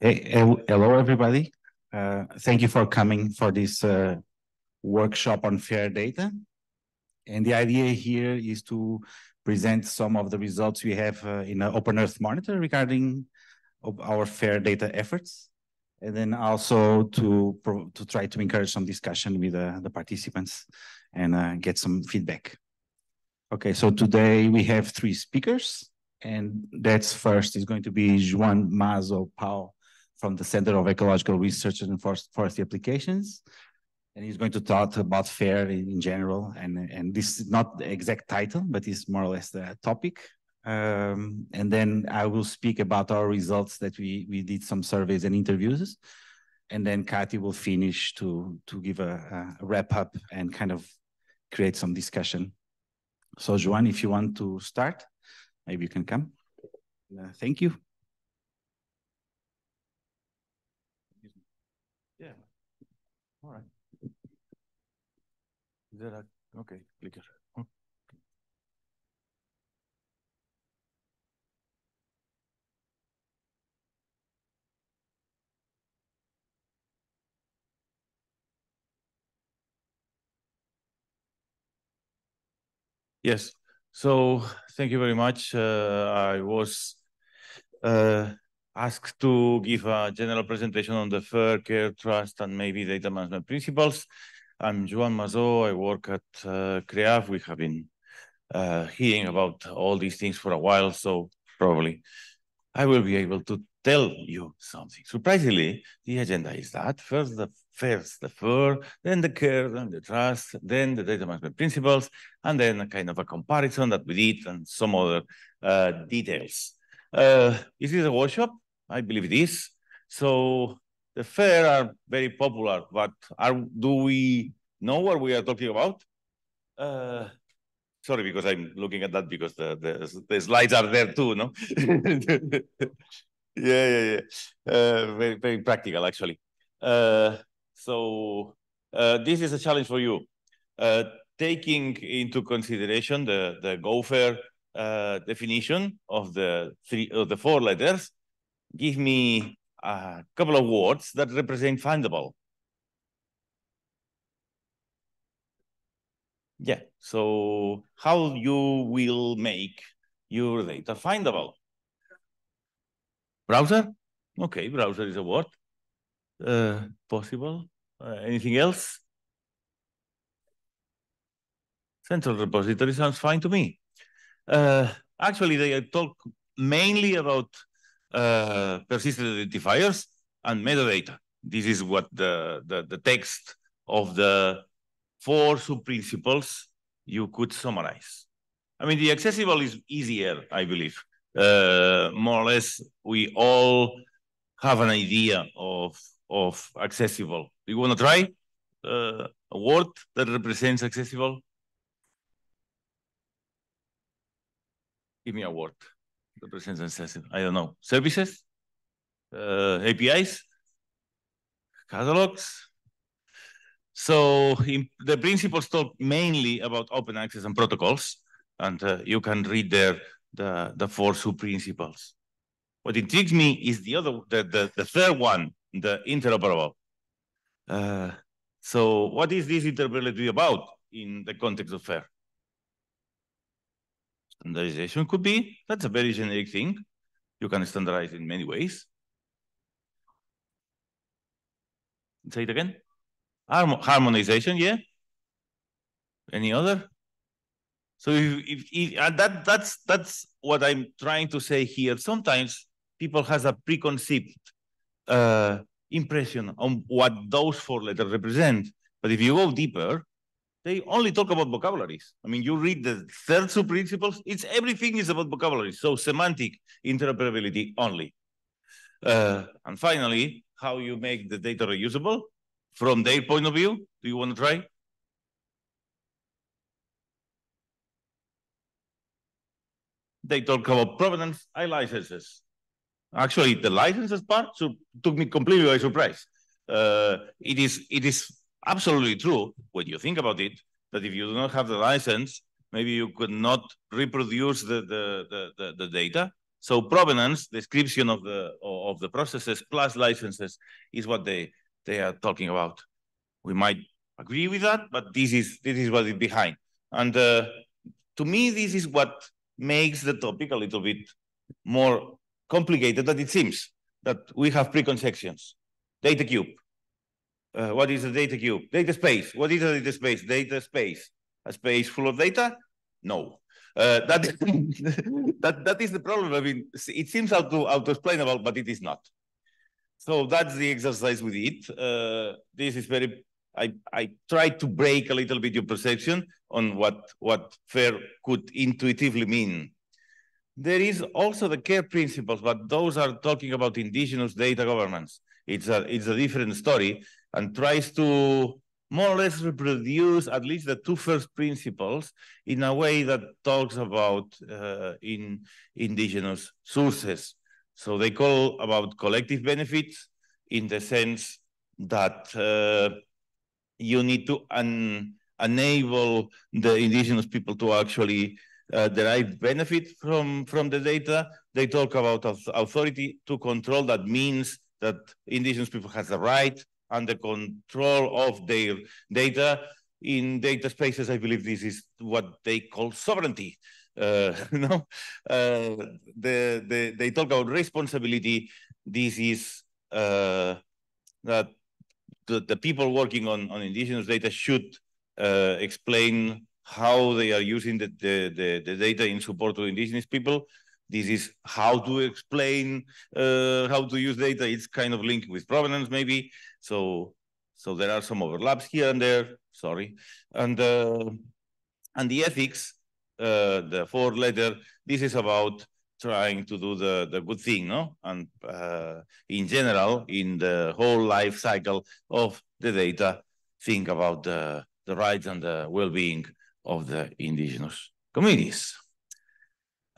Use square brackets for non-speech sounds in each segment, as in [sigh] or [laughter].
Hello, everybody. Uh, thank you for coming for this uh, workshop on fair data. And the idea here is to present some of the results we have uh, in Open Earth monitor regarding our fair data efforts. And then also to, to try to encourage some discussion with uh, the participants and uh, get some feedback. Okay, so today we have three speakers. And that's first is going to be Juan Masó Pau from the Center of Ecological Research and Forestry Applications. And he's going to talk about FAIR in, in general. And, and this is not the exact title, but it's more or less the topic. Um, and then I will speak about our results that we, we did some surveys and interviews. And then Kathy will finish to, to give a, a wrap up and kind of create some discussion. So Juan, if you want to start, maybe you can come. Uh, thank you. All right. Is that a, okay, clicker. Yes. So thank you very much. Uh, I was uh, asked to give a general presentation on the fair care trust and maybe data management principles. I'm Joan Masó. I work at uh, CREAF. We have been uh, hearing about all these things for a while, so probably I will be able to tell you something. Surprisingly, the agenda is that first the first the FAIR, then the care, then the trust, then the data management principles, and then a kind of a comparison that we did and some other uh, details. Uh, is this a workshop? I believe it is. So the fair are very popular, but are do we know what we are talking about? Uh, sorry, because I'm looking at that because the, the, the slides are there too, no? [laughs] yeah, yeah, yeah. Uh, very, very practical, actually. Uh, so uh, this is a challenge for you. Uh, taking into consideration the, the GoFair uh, definition of the three of the four letters, give me a couple of words that represent findable. Yeah, so how you will make your data findable? Browser? Okay, browser is a word. Uh, possible. Uh, anything else? Central repository sounds fine to me. Uh, actually, they talk mainly about uh, persistent identifiers and metadata. This is what the, the, the text of the four sub-principles you could summarize. I mean, the accessible is easier, I believe. Uh, more or less, we all have an idea of, of accessible. You want to try uh, a word that represents accessible? Give me a word represents accessible. I don't know. Services, uh, APIs, catalogs. So in, the principles talk mainly about open access and protocols, and uh, you can read there the, the four sub-principles. What intrigues me is the other, the, the, the third one, the interoperable. Uh, so what is this interoperability about in the context of FAIR? Standardization could be, that's a very generic thing. You can standardize in many ways. Say it again. Harm harmonization, yeah. Any other? So if, if, if that that's that's what I'm trying to say here. Sometimes people has a preconceived uh, impression on what those four letters represent. But if you go deeper, they only talk about vocabularies. I mean, you read the third two principles, it's everything is about vocabulary. So semantic interoperability only. Uh, and finally, how you make the data reusable from their point of view. Do you want to try? They talk about provenance I licenses. Actually, the licenses part took me completely by surprise. Uh, it is it is absolutely true when you think about it that if you do not have the license, maybe you could not reproduce the, the, the, the, the data. So provenance, description of the of the processes plus licenses is what they they are talking about. We might agree with that, but this is this is what is behind. And uh, to me, this is what makes the topic a little bit more complicated than it seems. That we have preconceptions. Data cube. Uh, what is a data cube? Data space. What is a data space? Data space. A space full of data? No. Uh, that, [laughs] that, that is the problem. I mean, it seems auto, auto-explainable, but it is not. So that's the exercise we did. Uh, this is very, I, I tried to break a little bit your perception on what, what FAIR could intuitively mean. There is also the CARE principles, but those are talking about indigenous data governance. It's a, it's a different story and tries to more or less reproduce at least the two first principles in a way that talks about uh, in indigenous sources. So they call about collective benefits in the sense that uh, you need to un enable the indigenous people to actually uh, derive benefit from, from the data. They talk about authority to control. That means that indigenous people has the right under control of their data. In data spaces, I believe this is what they call sovereignty. Uh, [laughs] know, uh, the, the, they talk about responsibility. This is uh, that the, the people working on, on indigenous data should uh, explain how they are using the, the, the, the data in support to indigenous people this is how to explain uh, how to use data. It's kind of linked with provenance, maybe. So, so there are some overlaps here and there. Sorry, and uh, and the ethics, uh, the fourth letter. This is about trying to do the the good thing, no? And uh, in general, in the whole life cycle of the data, think about the the rights and the well-being of the indigenous communities.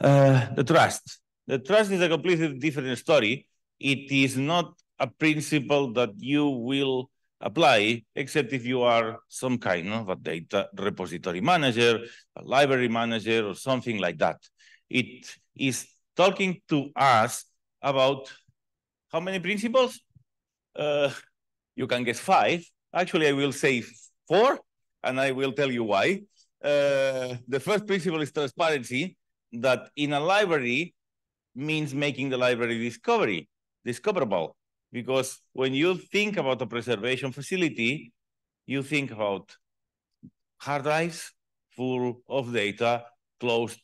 Uh, the trust. The trust is a completely different story. It is not a principle that you will apply, except if you are some kind of a data repository manager, a library manager, or something like that. It is talking to us about how many principles? Uh, you can guess five. Actually, I will say four, and I will tell you why. Uh, the first principle is transparency that in a library means making the library discovery, discoverable. Because when you think about a preservation facility, you think about hard drives full of data closed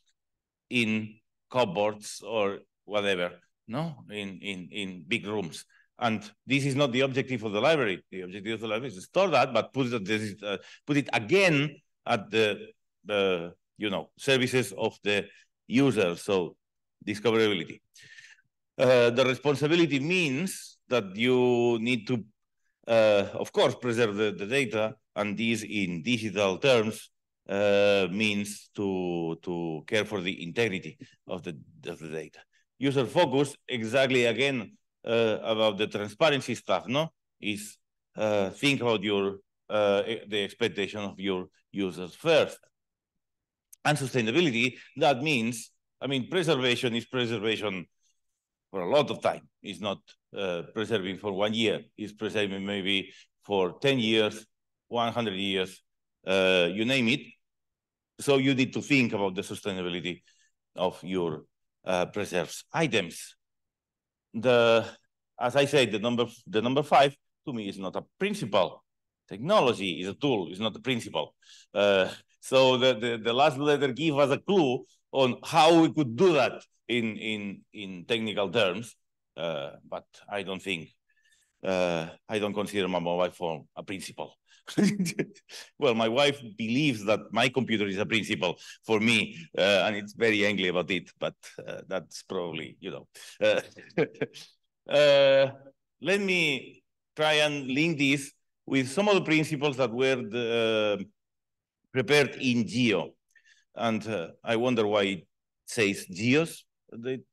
in cupboards or whatever, no, in, in, in big rooms. And this is not the objective of the library. The objective of the library is to store that, but put it, uh, put it again at the, the you know services of the user, so discoverability. Uh, the responsibility means that you need to, uh, of course, preserve the, the, data, and this in digital terms uh, means to, to care for the integrity of the, of the data. User focus, exactly again, uh, about the transparency stuff, no? Is uh, think about your uh, the expectation of your users first and sustainability, that means, I mean, preservation is preservation for a lot of time. It's not uh, preserving for one year. It's preserving maybe for 10 years, 100 years, uh, you name it. So you need to think about the sustainability of your uh, preserved items. The, as I said, the number, the number five to me is not a principle. Technology is a tool, it's not a principle. So the, the, the last letter give us a clue on how we could do that in, in, in technical terms. Uh, but I don't think, uh, I don't consider my mobile phone a principle. [laughs] well, my wife believes that my computer is a principle for me, uh, and it's very angry about it. But uh, that's probably, you know. [laughs] Uh, uh, let me try and link this with some of the principles that were the, prepared in Geo. And uh, I wonder why it says GEOSS,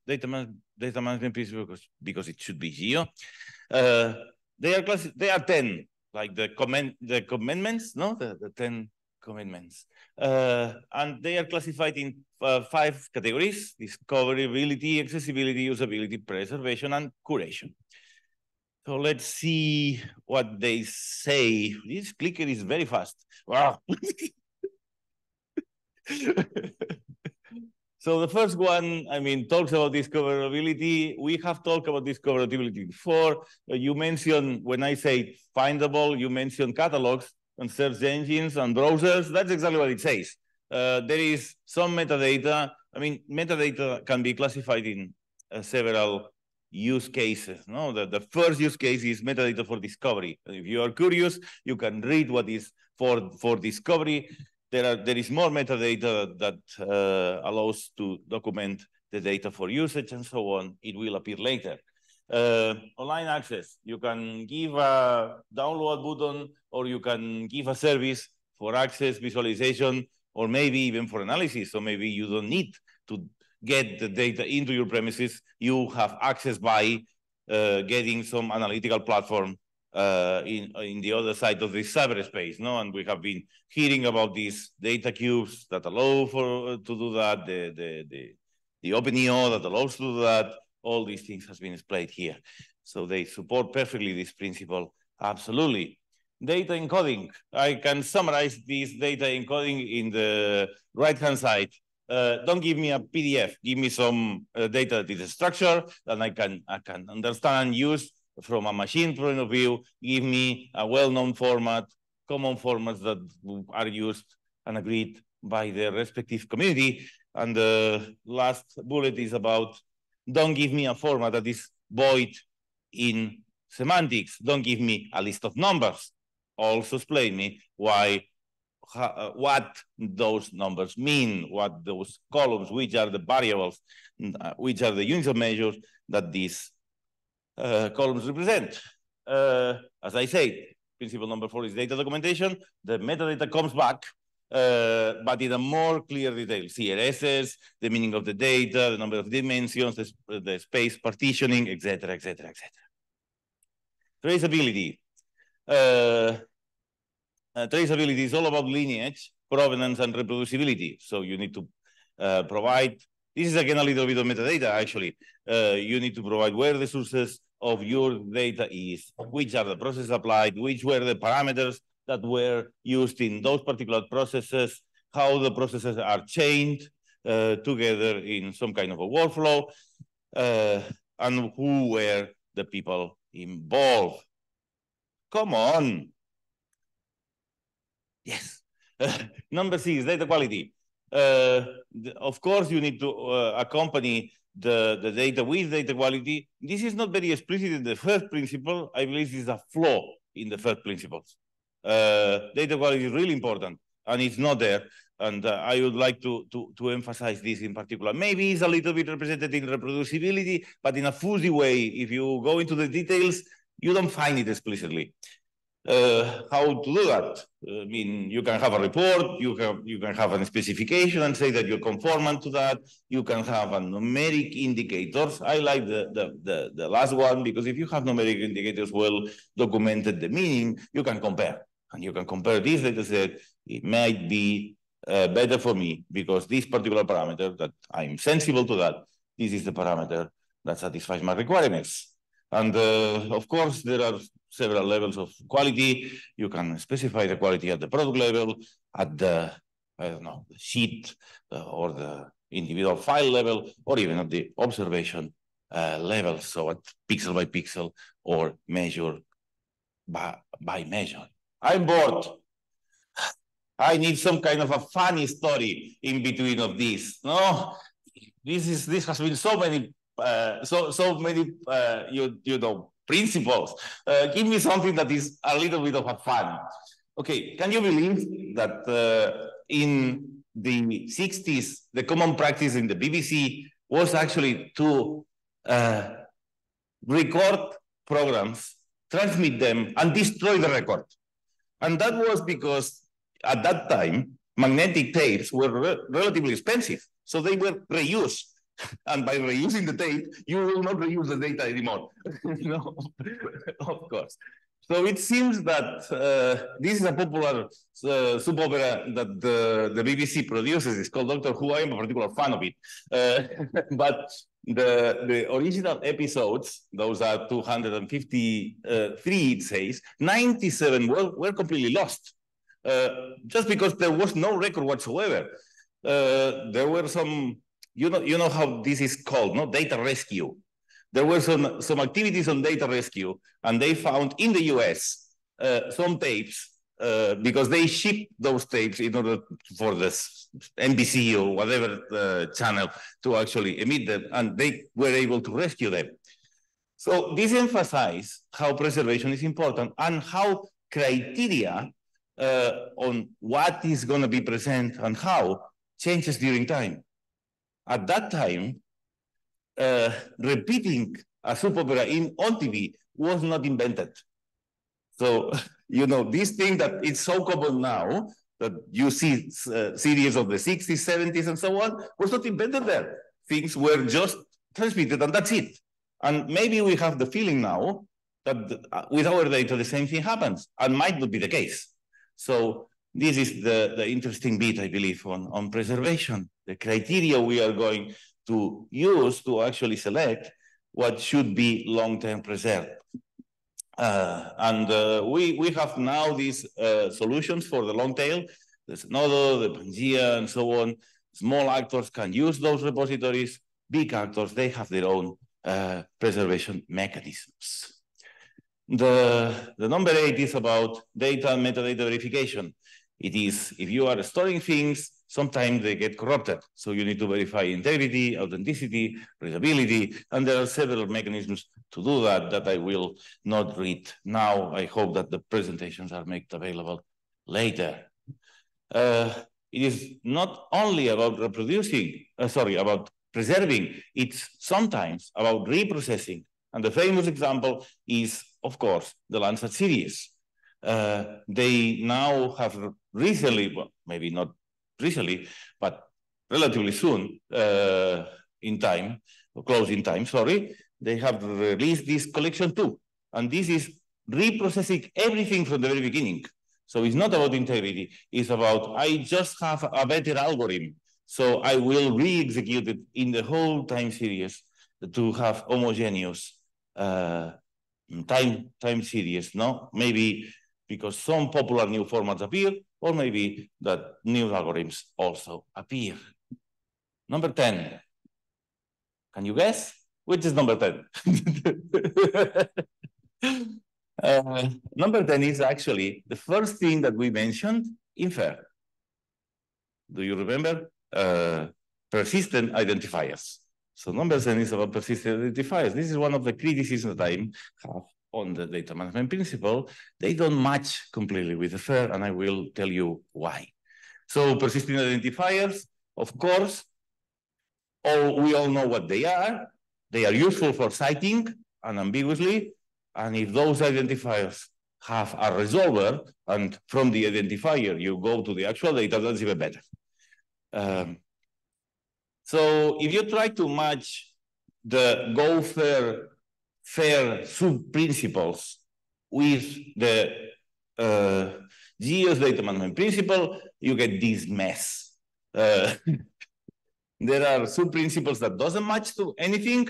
data, man data management principle, because, because it should be Geo. Uh, they are class they are 10, like the comment the commandments, no? The, the 10 commandments. Uh, and they are classified in uh, five categories, discoverability, accessibility, usability, preservation, and curation. So let's see what they say. This clicker is very fast. [laughs] Wow. So the first one, I mean, talks about discoverability. We have talked about discoverability before. Uh, you mentioned, when I say findable, you mentioned catalogs and search engines and browsers. That's exactly what it says. Uh, there is some metadata. I mean, metadata can be classified in uh, several use cases. No, the, the first use case is metadata for discovery. If you are curious, you can read what is for, for discovery. There, are, there is more metadata that uh, allows to document the data for usage and so on. It will appear later. Uh, online access, you can give a download button or you can give a service for access, visualization, or maybe even for analysis. So maybe you don't need to get the data into your premises. You have access by uh, getting some analytical platform uh, in in the other side of the cyberspace, no? And we have been hearing about these data cubes that allow for uh, to do that, the the the the OpenEO that allows to do that. All these things has been displayed here, so they support perfectly this principle. Absolutely. Data encoding. I can summarize this data encoding in the right-hand side uh, don't give me a PDF. Give me some uh, data that is structured that I can I can understand and use from a machine point of view. Give me a well-known format, common formats that are used and agreed by the respective community. And the last bullet is about don't give me a format that is void in semantics. Don't give me a list of numbers. Also explain me why what those numbers mean, what those columns, which are the variables, uh, which are the units of measures that these columns represent. Uh, as I said, principle number four is data documentation. The metadata comes back, uh, but in a more clear detail. CRSs, the meaning of the data, the number of dimensions, the, the space partitioning, etc., etc., etc. Traceability. Uh, uh, traceability is all about lineage, provenance, and reproducibility. So you need to uh, provide, this is again a little bit of metadata actually. Uh, you need to provide where the sources of your data is, which are the processes applied, which were the parameters that were used in those particular processes, how the processes are chained uh, together in some kind of a workflow, uh, and who were the people involved. Come on, Yes. [laughs] number six, data quality. Uh, of course, you need to uh, accompany the, the data with data quality. This is not very explicit in the first principle. I believe this is a flaw in the first principles. Uh, data quality is really important, and it's not there. And uh, I would like to, to, to emphasize this in particular. Maybe it's a little bit represented in reproducibility, but in a fuzzy way. If you go into the details, you don't find it explicitly uh, how to do that. I mean, you can have a report, you have you can have a specification and say that you're conformant to that. You can have a numeric indicators. I like the, the, the, the last one because if you have numeric indicators well documented the meaning, you can compare. And you can compare this data set. It might be uh, better for me because this particular parameter that I'm sensible to that, this is the parameter that satisfies my requirements. And uh, of course, there are several levels of quality. You can specify the quality at the product level, at the, I don't know, the sheet or the individual file level, or even at the observation uh, level. So at pixel by pixel or measure by, by measure. I'm bored. [sighs] I need some kind of a funny story in between of this. No, this is this has been so many uh, so so many uh, you you know principles. Uh, give me something that is a little bit of a fun. Okay, can you believe that uh, in the 60s the common practice in the BBC was actually to uh, record programs, transmit them, and destroy the record. And that was because at that time magnetic tapes were re relatively expensive, so they were reused [laughs] and by reusing the tape, you will not reuse the data anymore. [laughs] no, [laughs] of course. So it seems that uh, this is a popular uh, soap opera that the, the BBC produces. It's called Doctor Who. I am a particular fan of it. Uh, but the, the original episodes, those are 253, it says, 97 were, were completely lost. Uh, just because there was no record whatsoever. Uh, there were some, you know, you know how this is called, no data rescue. There were some some activities on data rescue, and they found in the U.S. Uh, some tapes uh, because they shipped those tapes in order for this NBC or whatever uh, channel to actually emit them, and they were able to rescue them. So this emphasizes how preservation is important and how criteria uh, on what is going to be present and how changes during time. At that time, uh, repeating a soap opera in on TV was not invented. So, [laughs] you know, this thing that it's so common now that you see uh, series of the 60s, 70s, and so on was not invented there. Things were just transmitted, and that's it. And maybe we have the feeling now that uh, with our data, the same thing happens, and might not be the case. So this is the, the interesting bit, I believe, on, on preservation. The criteria we are going to use to actually select what should be long-term preserved. Uh, and uh, we, we have now these uh, solutions for the long tail, the Zenodo, the PANGAEA, and so on. Small actors can use those repositories. Big actors, they have their own uh, preservation mechanisms. The, the number eight is about data metadata verification. It is, if you are storing things, sometimes they get corrupted. So you need to verify integrity, authenticity, readability, and there are several mechanisms to do that that I will not read now. I hope that the presentations are made available later. Uh, it is not only about reproducing, uh, sorry, about preserving, it's sometimes about reprocessing. And the famous example is, of course, the Landsat series. Uh, they now have recently, well, maybe not recently, but relatively soon uh, in time, close in time, sorry, they have released this collection too. And this is reprocessing everything from the very beginning. So it's not about integrity, it's about I just have a better algorithm. So I will re-execute it in the whole time series to have homogeneous uh, time, time series, no? Maybe because some popular new formats appear, or maybe that new algorithms also appear. Number 10. Can you guess? Which is number 10? [laughs] uh, number 10 is actually the first thing that we mentioned in FAIR. Do you remember? Uh, persistent identifiers. So number 10 is about persistent identifiers. This is one of the criticisms that I have on the data management principle, they don't match completely with the FAIR, and I will tell you why. So persistent identifiers, of course, all, we all know what they are. They are useful for citing unambiguously, and if those identifiers have a resolver, and from the identifier you go to the actual data, that's even better. Um, so if you try to match the go fair fair sub-principles with the uh, GEOSS data management principle, you get this mess. Uh, [laughs] there are sub-principles that doesn't match to anything,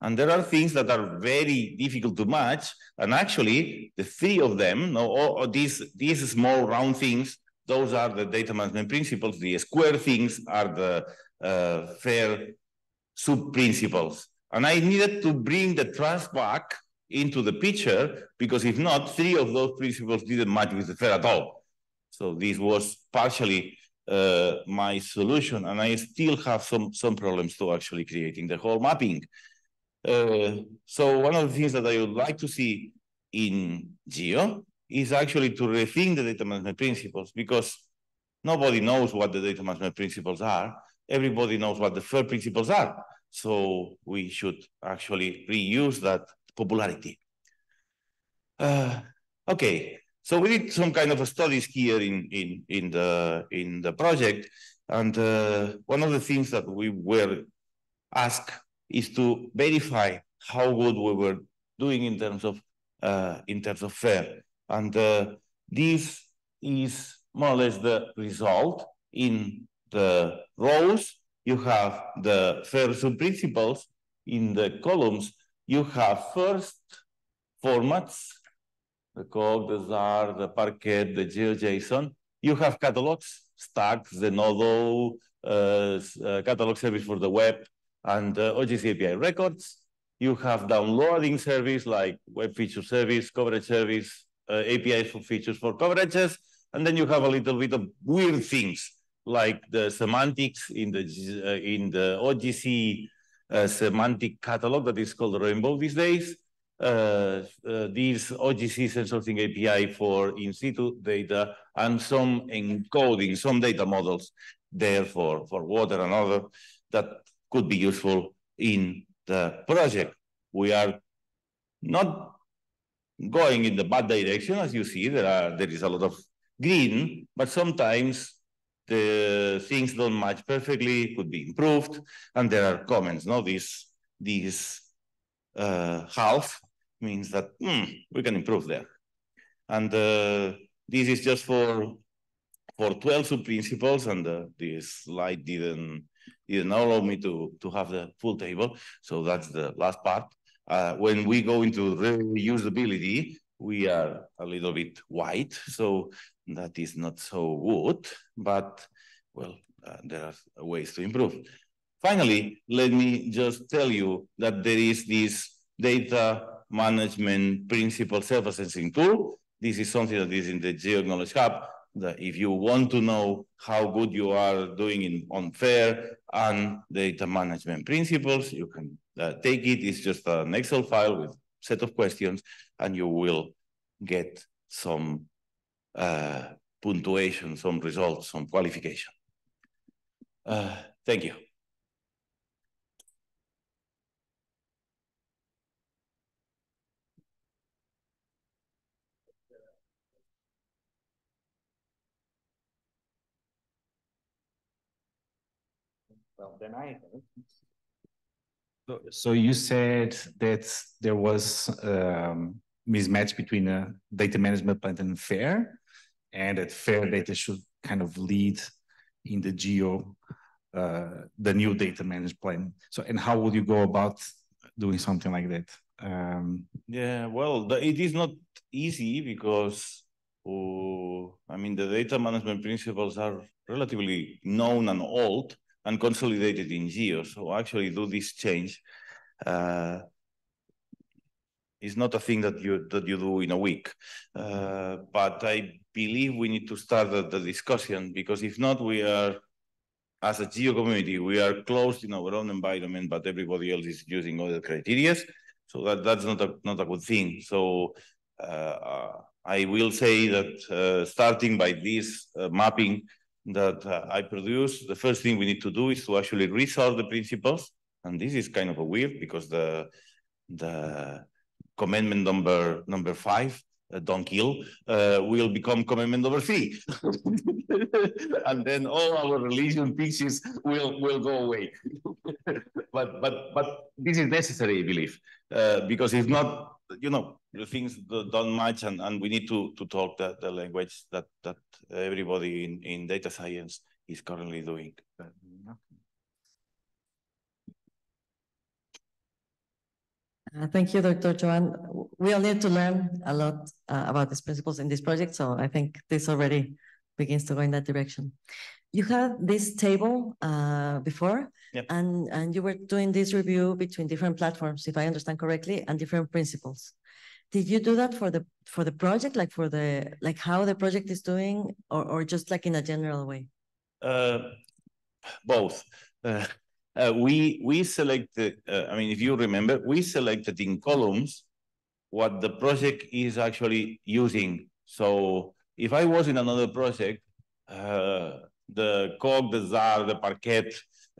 and there are things that are very difficult to match. And actually, the three of them, no, all, these, these small round things, those are the data management principles. The square things are the uh, fair sub-principles. And I needed to bring the trust back into the picture because if not, three of those principles didn't match with the FAIR at all. So this was partially uh, my solution, and I still have some some problems to actually creating the whole mapping. Uh, so one of the things that I would like to see in Geo is actually to rethink the data management principles because nobody knows what the data management principles are. Everybody knows what the FAIR principles are. So we should actually reuse that popularity. Uh, okay, so we did some kind of studies here in in in the in the project, and uh, one of the things that we were asked is to verify how good we were doing in terms of uh, in terms of FAIR. And uh, this is more or less the result. In the rows, you have the FAIR sub-principles. In the columns, you have first formats, the COG, the Zarr, the Parquet, the GeoJSON. You have catalogs, STAC, Zenodo, uh, uh, catalog service for the web, and uh, OGC API records. You have downloading service like web feature service, coverage service, uh, APIs for features for coverages, and then you have a little bit of weird things like the semantics in the uh, in the OGC uh, semantic catalog that is called Rainbow these days. Uh, uh, these OGC sensing API for in situ data and some encoding, some data models there for, for water and other that could be useful in the project. We are not going in the bad direction, as you see, there are there is a lot of green, but sometimes the things don't match perfectly, could be improved, and there are comments. No, this this uh, half means that hmm, we can improve there, and uh, this is just for for 12 sub principles, and uh, this slide didn't didn't allow me to to have the full table, so that's the last part. Uh, when we go into reusability, we are a little bit white, so that is not so good, but well, uh, there are ways to improve. Finally, let me just tell you that there is this data management principle self-assessing tool. This is something that is in the GeoKnowledge Hub. That if you want to know how good you are doing in on FAIR and data management principles, you can uh, take it. It's just an Excel file with set of questions, and you will get some uh, punctuation, some results, some qualification. Uh, thank you. Well, then I so, you said that there was um, mismatch between a data management plan and FAIR, and that FAIR data should kind of lead in the geo, uh, the new data management plan. So, and how would you go about doing something like that? Um, yeah, well, the, it is not easy because, uh, I mean, the data management principles are relatively known and old and consolidated in geo. So actually do this change uh, is not a thing that you that you do in a week. Uh, but I believe we need to start the, the, discussion because if not, we are as a geo community, we are closed in our own environment, but everybody else is using other criteria. So that, that's not a not a good thing. So uh, I will say that uh, starting by this uh, mapping that uh, I produce, the first thing we need to do is to actually resort the principles. And this is kind of a weird because the the commandment number number five, uh, don't kill, uh, will become commandment number three, [laughs] and then all our religion pieces will will go away. [laughs] but but but this is necessary, I believe, uh, because if not, you know, the things don't match, and, and we need to to talk the, the language that that everybody in in data science is currently doing. Uh, thank you, Dr. Joan. We all need to learn a lot uh, about these principles in this project, so I think this already begins to go in that direction. You had this table uh, before, yep. and, and you were doing this review between different platforms, if I understand correctly, and different principles. Did you do that for the for the project, like for the like how the project is doing, or or just like in a general way? Uh, both. Uh, uh, we we selected. Uh, I mean, if you remember, we selected in columns what the project is actually using. So if I was in another project, uh, the COG, the Zarr, the Parquet,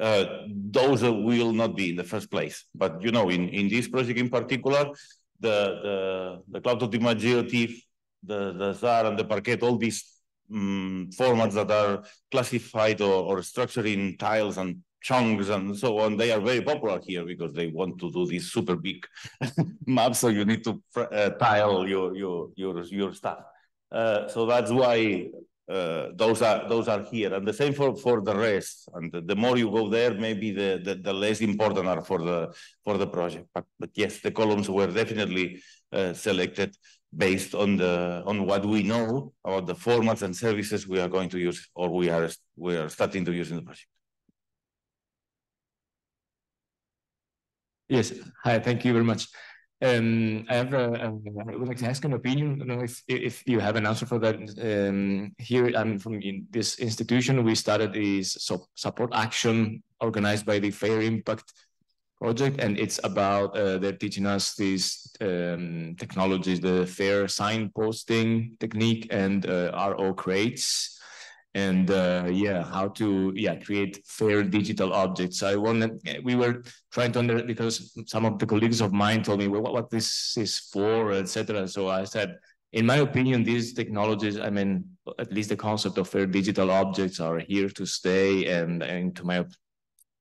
uh, those will not be in the first place. But you know, in in this project in particular, the the the Cloud Optima GeoTIFF, the the Zarr and the Parquet, all these um, formats that are classified or, or structured in tiles and chunks and so on, they are very popular here because they want to do these super big [laughs] maps. So you need to uh, tile your your your your stuff. Uh, so that's why uh, those are those are here, and the same for for the rest. And the, the more you go there, maybe the, the, the less important are for the for the project. But but yes, the columns were definitely uh, selected based on the on what we know about the formats and services we are going to use or we are we are starting to use in the project. Yes. Hi. Thank you very much. Um, I have a, a, I would like to ask an opinion. I don't know if if you have an answer for that. Um, here, I'm from in this institution. We started this support action organized by the Fair Impact project, and it's about uh, they're teaching us these um, technologies, the fair signposting technique and uh, RO crates, and uh, yeah, how to yeah create fair digital objects. I wanted we were trying to under because some of the colleagues of mine told me well, what, what this is for, etc. So I said. In my opinion, these technologies, I mean, at least the concept of fair digital objects are here to stay. And, and to my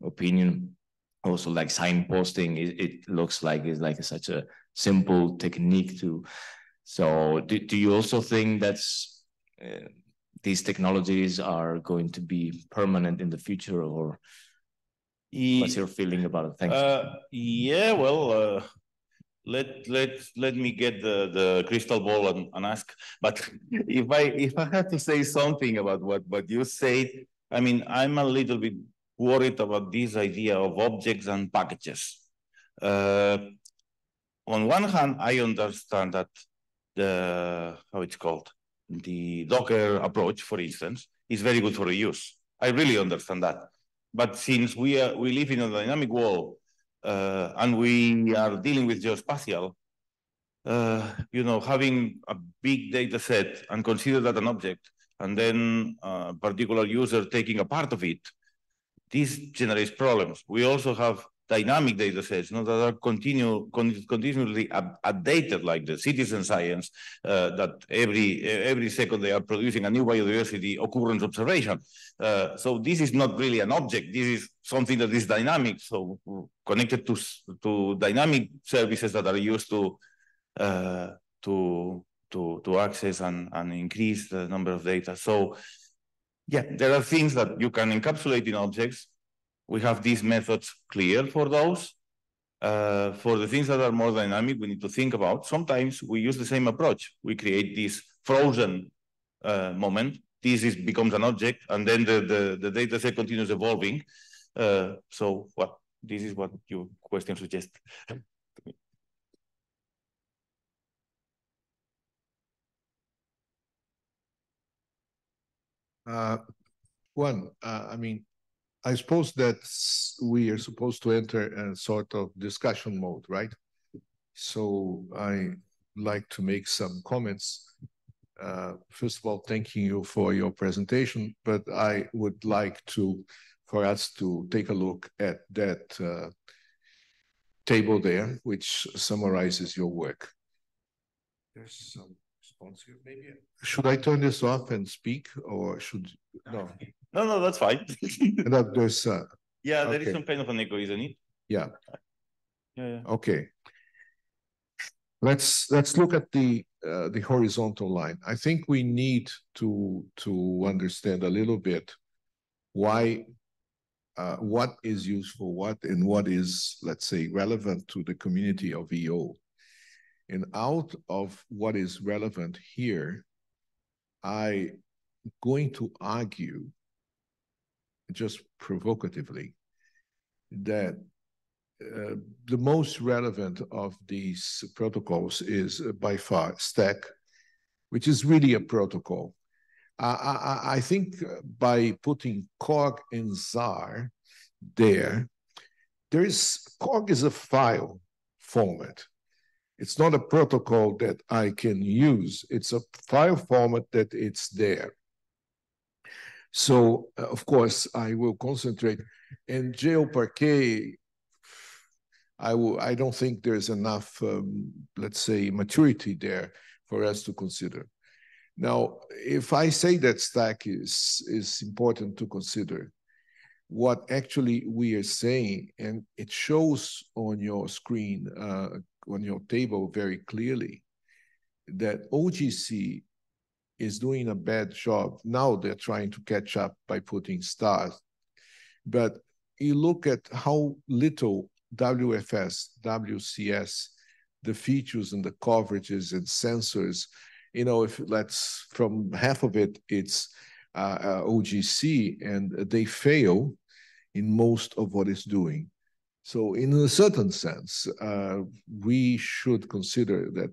opinion, also like signposting it, it looks like it's like such a simple technique to so do, do you also think that's uh, these technologies are going to be permanent in the future or what's your feeling about it? Thanks. uh, yeah well uh, let let let me get the the crystal ball and, and ask. But [laughs] if i if i had to say something about what what you said i mean i'm a little bit worried about this idea of objects and packages. Uh, on one hand, I understand that the, how it's called, the Docker approach, for instance, is very good for reuse. I really understand that. But since we are, we live in a dynamic world uh, and we are dealing with geospatial, uh, you know, having a big data set and consider that an object, and then a particular user taking a part of it this generates problems. We also have dynamic data sets you know, that are continue, con continually up updated, like the citizen science, uh, that every every second they are producing a new biodiversity occurrence observation. Uh, so this is not really an object. This is something that is dynamic, so connected to to dynamic services that are used to uh, to to to access and and increase the number of data. So yeah, there are things that you can encapsulate in objects. We have these methods clear for those. Uh, for the things that are more dynamic, we need to think about. Sometimes we use the same approach. We create this frozen uh, moment. This is, becomes an object, and then the, the, the data set continues evolving. Uh, so, well, this is what your question suggests. [laughs] Uh, one, uh, I mean, I suppose that we are supposed to enter a sort of discussion mode, right? So I like to make some comments. Uh, first of all, thanking you for your presentation, but I would like to, for us to take a look at that uh, table there, which summarizes your work. There's some response here, maybe. Should I turn this off and speak, or should no? No, no, no, that's fine. no, there's uh, yeah, there okay. is some kind of an echo, isn't it? Yeah. Yeah. yeah. Okay. Let's let's look at the uh, the horizontal line. I think we need to to understand a little bit why uh, what is used for what and what is, let's say, relevant to the community of EO. And out of what is relevant here, I going to argue just provocatively that uh, the most relevant of these protocols is uh, by far STAC, which is really a protocol. I, I, I think by putting COG and Zarr there, there is COG is a file format. It's not a protocol that I can use. It's a file format that it's there. So, uh, of course, I will concentrate. In GeoParquet, I, will, I don't think there's enough, um, let's say, maturity there for us to consider. Now, if I say that STAC is, is important to consider, what actually we are saying, and it shows on your screen, uh, on your table very clearly, that OGC is doing a bad job. Now they're trying to catch up by putting stars. But you look at how little WFS, WCS, the features and the coverages and sensors, you know, if let's from half of it, it's uh, uh, OGC, and they fail in most of what it's doing. So, in a certain sense, uh, we should consider that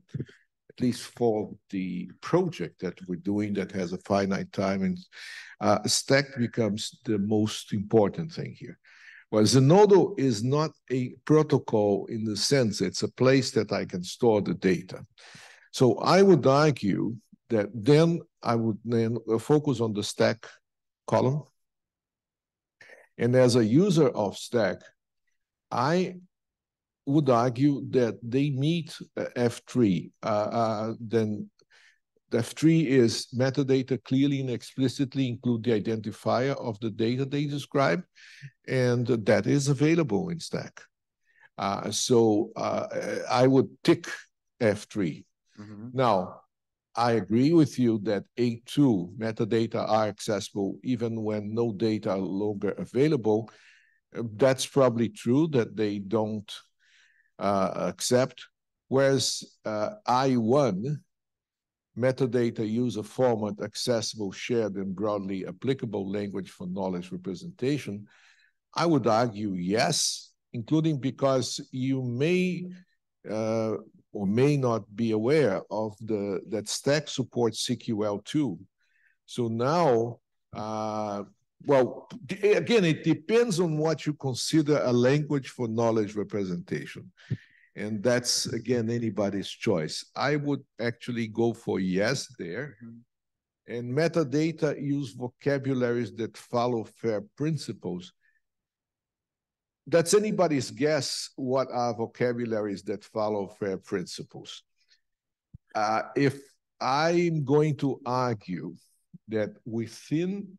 at least for the project that we're doing that has a finite time and uh, STAC becomes the most important thing here. Well, Zenodo is not a protocol in the sense it's a place that I can store the data. So I would argue that then I would then focus on the STAC column. And as a user of STAC, I would argue that they meet uh, F3. Uh, uh, then F3 is metadata clearly and explicitly include the identifier of the data they describe, and that is available in STAC. Uh, so uh, I would tick F3. Mm -hmm. Now, I agree with you that A2 metadata are accessible even when no data are longer available. That's probably true that they don't accept. Whereas uh, I1, metadata user format accessible, shared, and broadly applicable language for knowledge representation, I would argue yes, including because you may uh, or may not be aware of the that STAC supports CQL2. So now, uh, well, again, it depends on what you consider a language for knowledge representation. And that's, again, anybody's choice. I would actually go for yes there. Mm -hmm. And metadata use vocabularies that follow FAIR principles that's anybody's guess what are vocabularies that follow FAIR principles. Uh, if I'm going to argue that within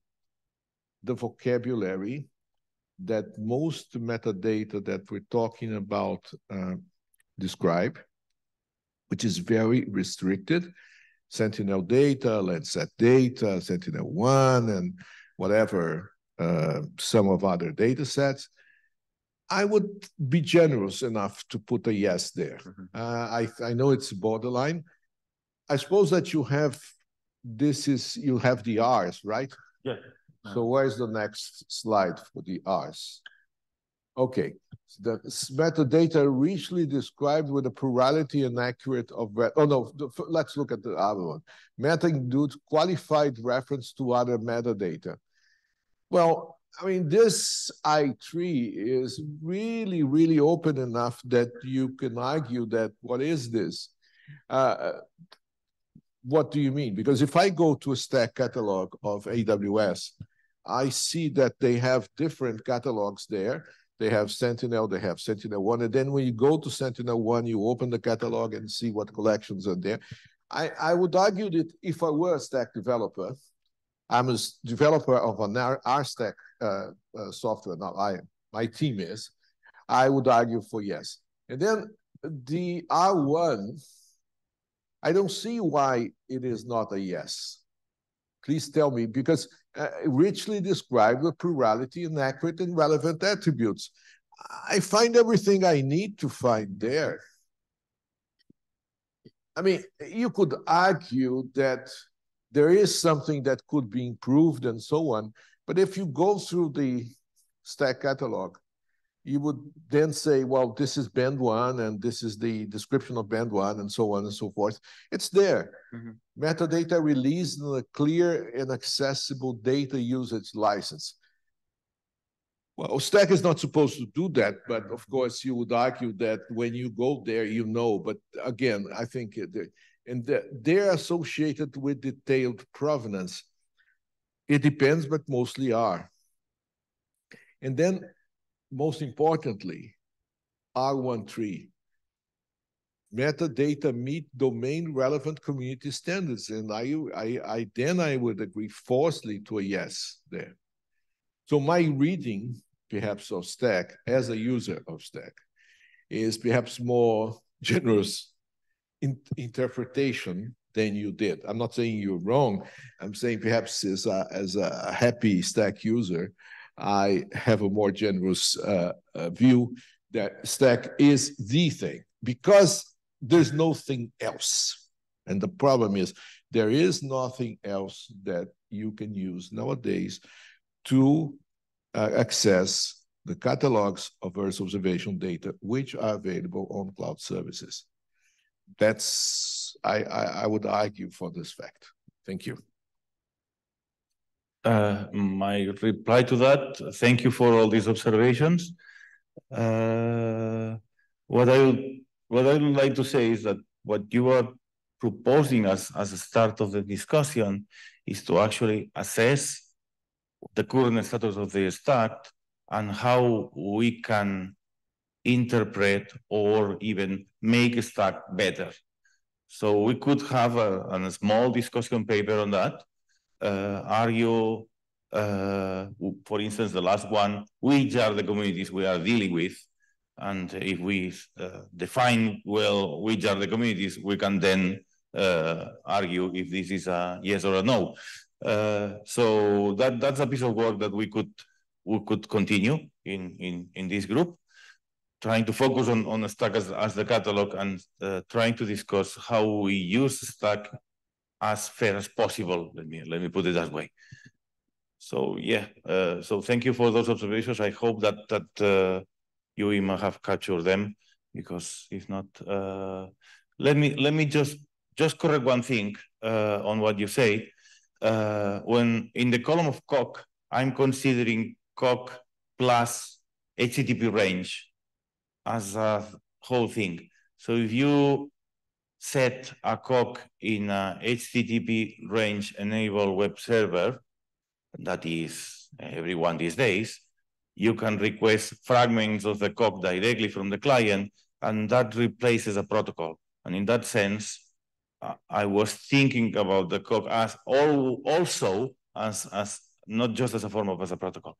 the vocabulary that most metadata that we're talking about uh, describe, which is very restricted, Sentinel data, Landsat data, Sentinel-1, and whatever, uh, some of other data sets, I would be generous enough to put a yes there. Mm-hmm. Uh, I I know it's borderline. I suppose that you have this is you have the R's, right? Yeah. So where's the next slide for the R's? Okay, the metadata richly described with a plurality and accurate of oh no, let's look at the other one. Meta includes qualified reference to other metadata. Well, I mean, this I3 is really, really open enough that you can argue that what is this? Uh, what do you mean? Because if I go to a STAC catalog of AWS, I see that they have different catalogs there. They have Sentinel, they have Sentinel-1. And then when you go to Sentinel-1, you open the catalog and see what collections are there. I, I would argue that if I were a STAC developer, I'm a developer of an rstac uh, uh, software. Now I my team is. I would argue for yes. And then the R1, I don't see why it is not a yes. Please tell me, because uh, richly describe the plurality and accurate and relevant attributes. I find everything I need to find there. I mean, you could argue that there is something that could be improved and so on. But if you go through the STAC catalog, you would then say, well, this is band one, and this is the description of band one, and so on and so forth. It's there. Mm-hmm. Metadata released in a clear and accessible data usage license. Well, STAC is not supposed to do that, but of course, you would argue that when you go there, you know. But again, I think and they're associated with detailed provenance. It depends, but mostly are. And then, most importantly, R13. Metadata meet domain relevant community standards. And I, I, I then I would agree forcefully to a yes there. So my reading, perhaps, of STAC as a user of STAC is perhaps more [laughs] generous in interpretation than you did. I'm not saying you're wrong. I'm saying perhaps as a, as a happy STAC user, I have a more generous uh, uh, view that STAC is the thing because there's nothing else. And the problem is there is nothing else that you can use nowadays to uh, access the catalogs of Earth observation data, which are available on cloud services. That's, I, I, I would argue for this fact. Thank you. Uh, my reply to that, thank you for all these observations. Uh, what I would what I would like to say is that what you are proposing as, as a start of the discussion is to actually assess the current status of the STAC and how we can interpret or even make a STAC better. So we could have a, a small discussion paper on that. Uh, argue, uh, for instance, the last one, which are the communities we are dealing with? And if we uh, define well which are the communities, we can then argue if this is a yes or a no. So that that's a piece of work that we could we could continue in in in this group, trying to focus on on STAC as, as the catalog and uh, trying to discuss how we use STAC as fair as possible. Let me let me put it that way. So yeah, uh, so thank you for those observations. I hope that that uh, you even have captured them, because if not, uh, let me let me just just correct one thing uh, on what you say. Uh, when in the column of COG, I'm considering COG plus HTTP range as a whole thing. So if you set a COG in a HTTP range enabled web server, that is everyone these days, you can request fragments of the COG directly from the client, and that replaces a protocol. And in that sense, I was thinking about the COG as all, also as, as not just as a form of as a protocol.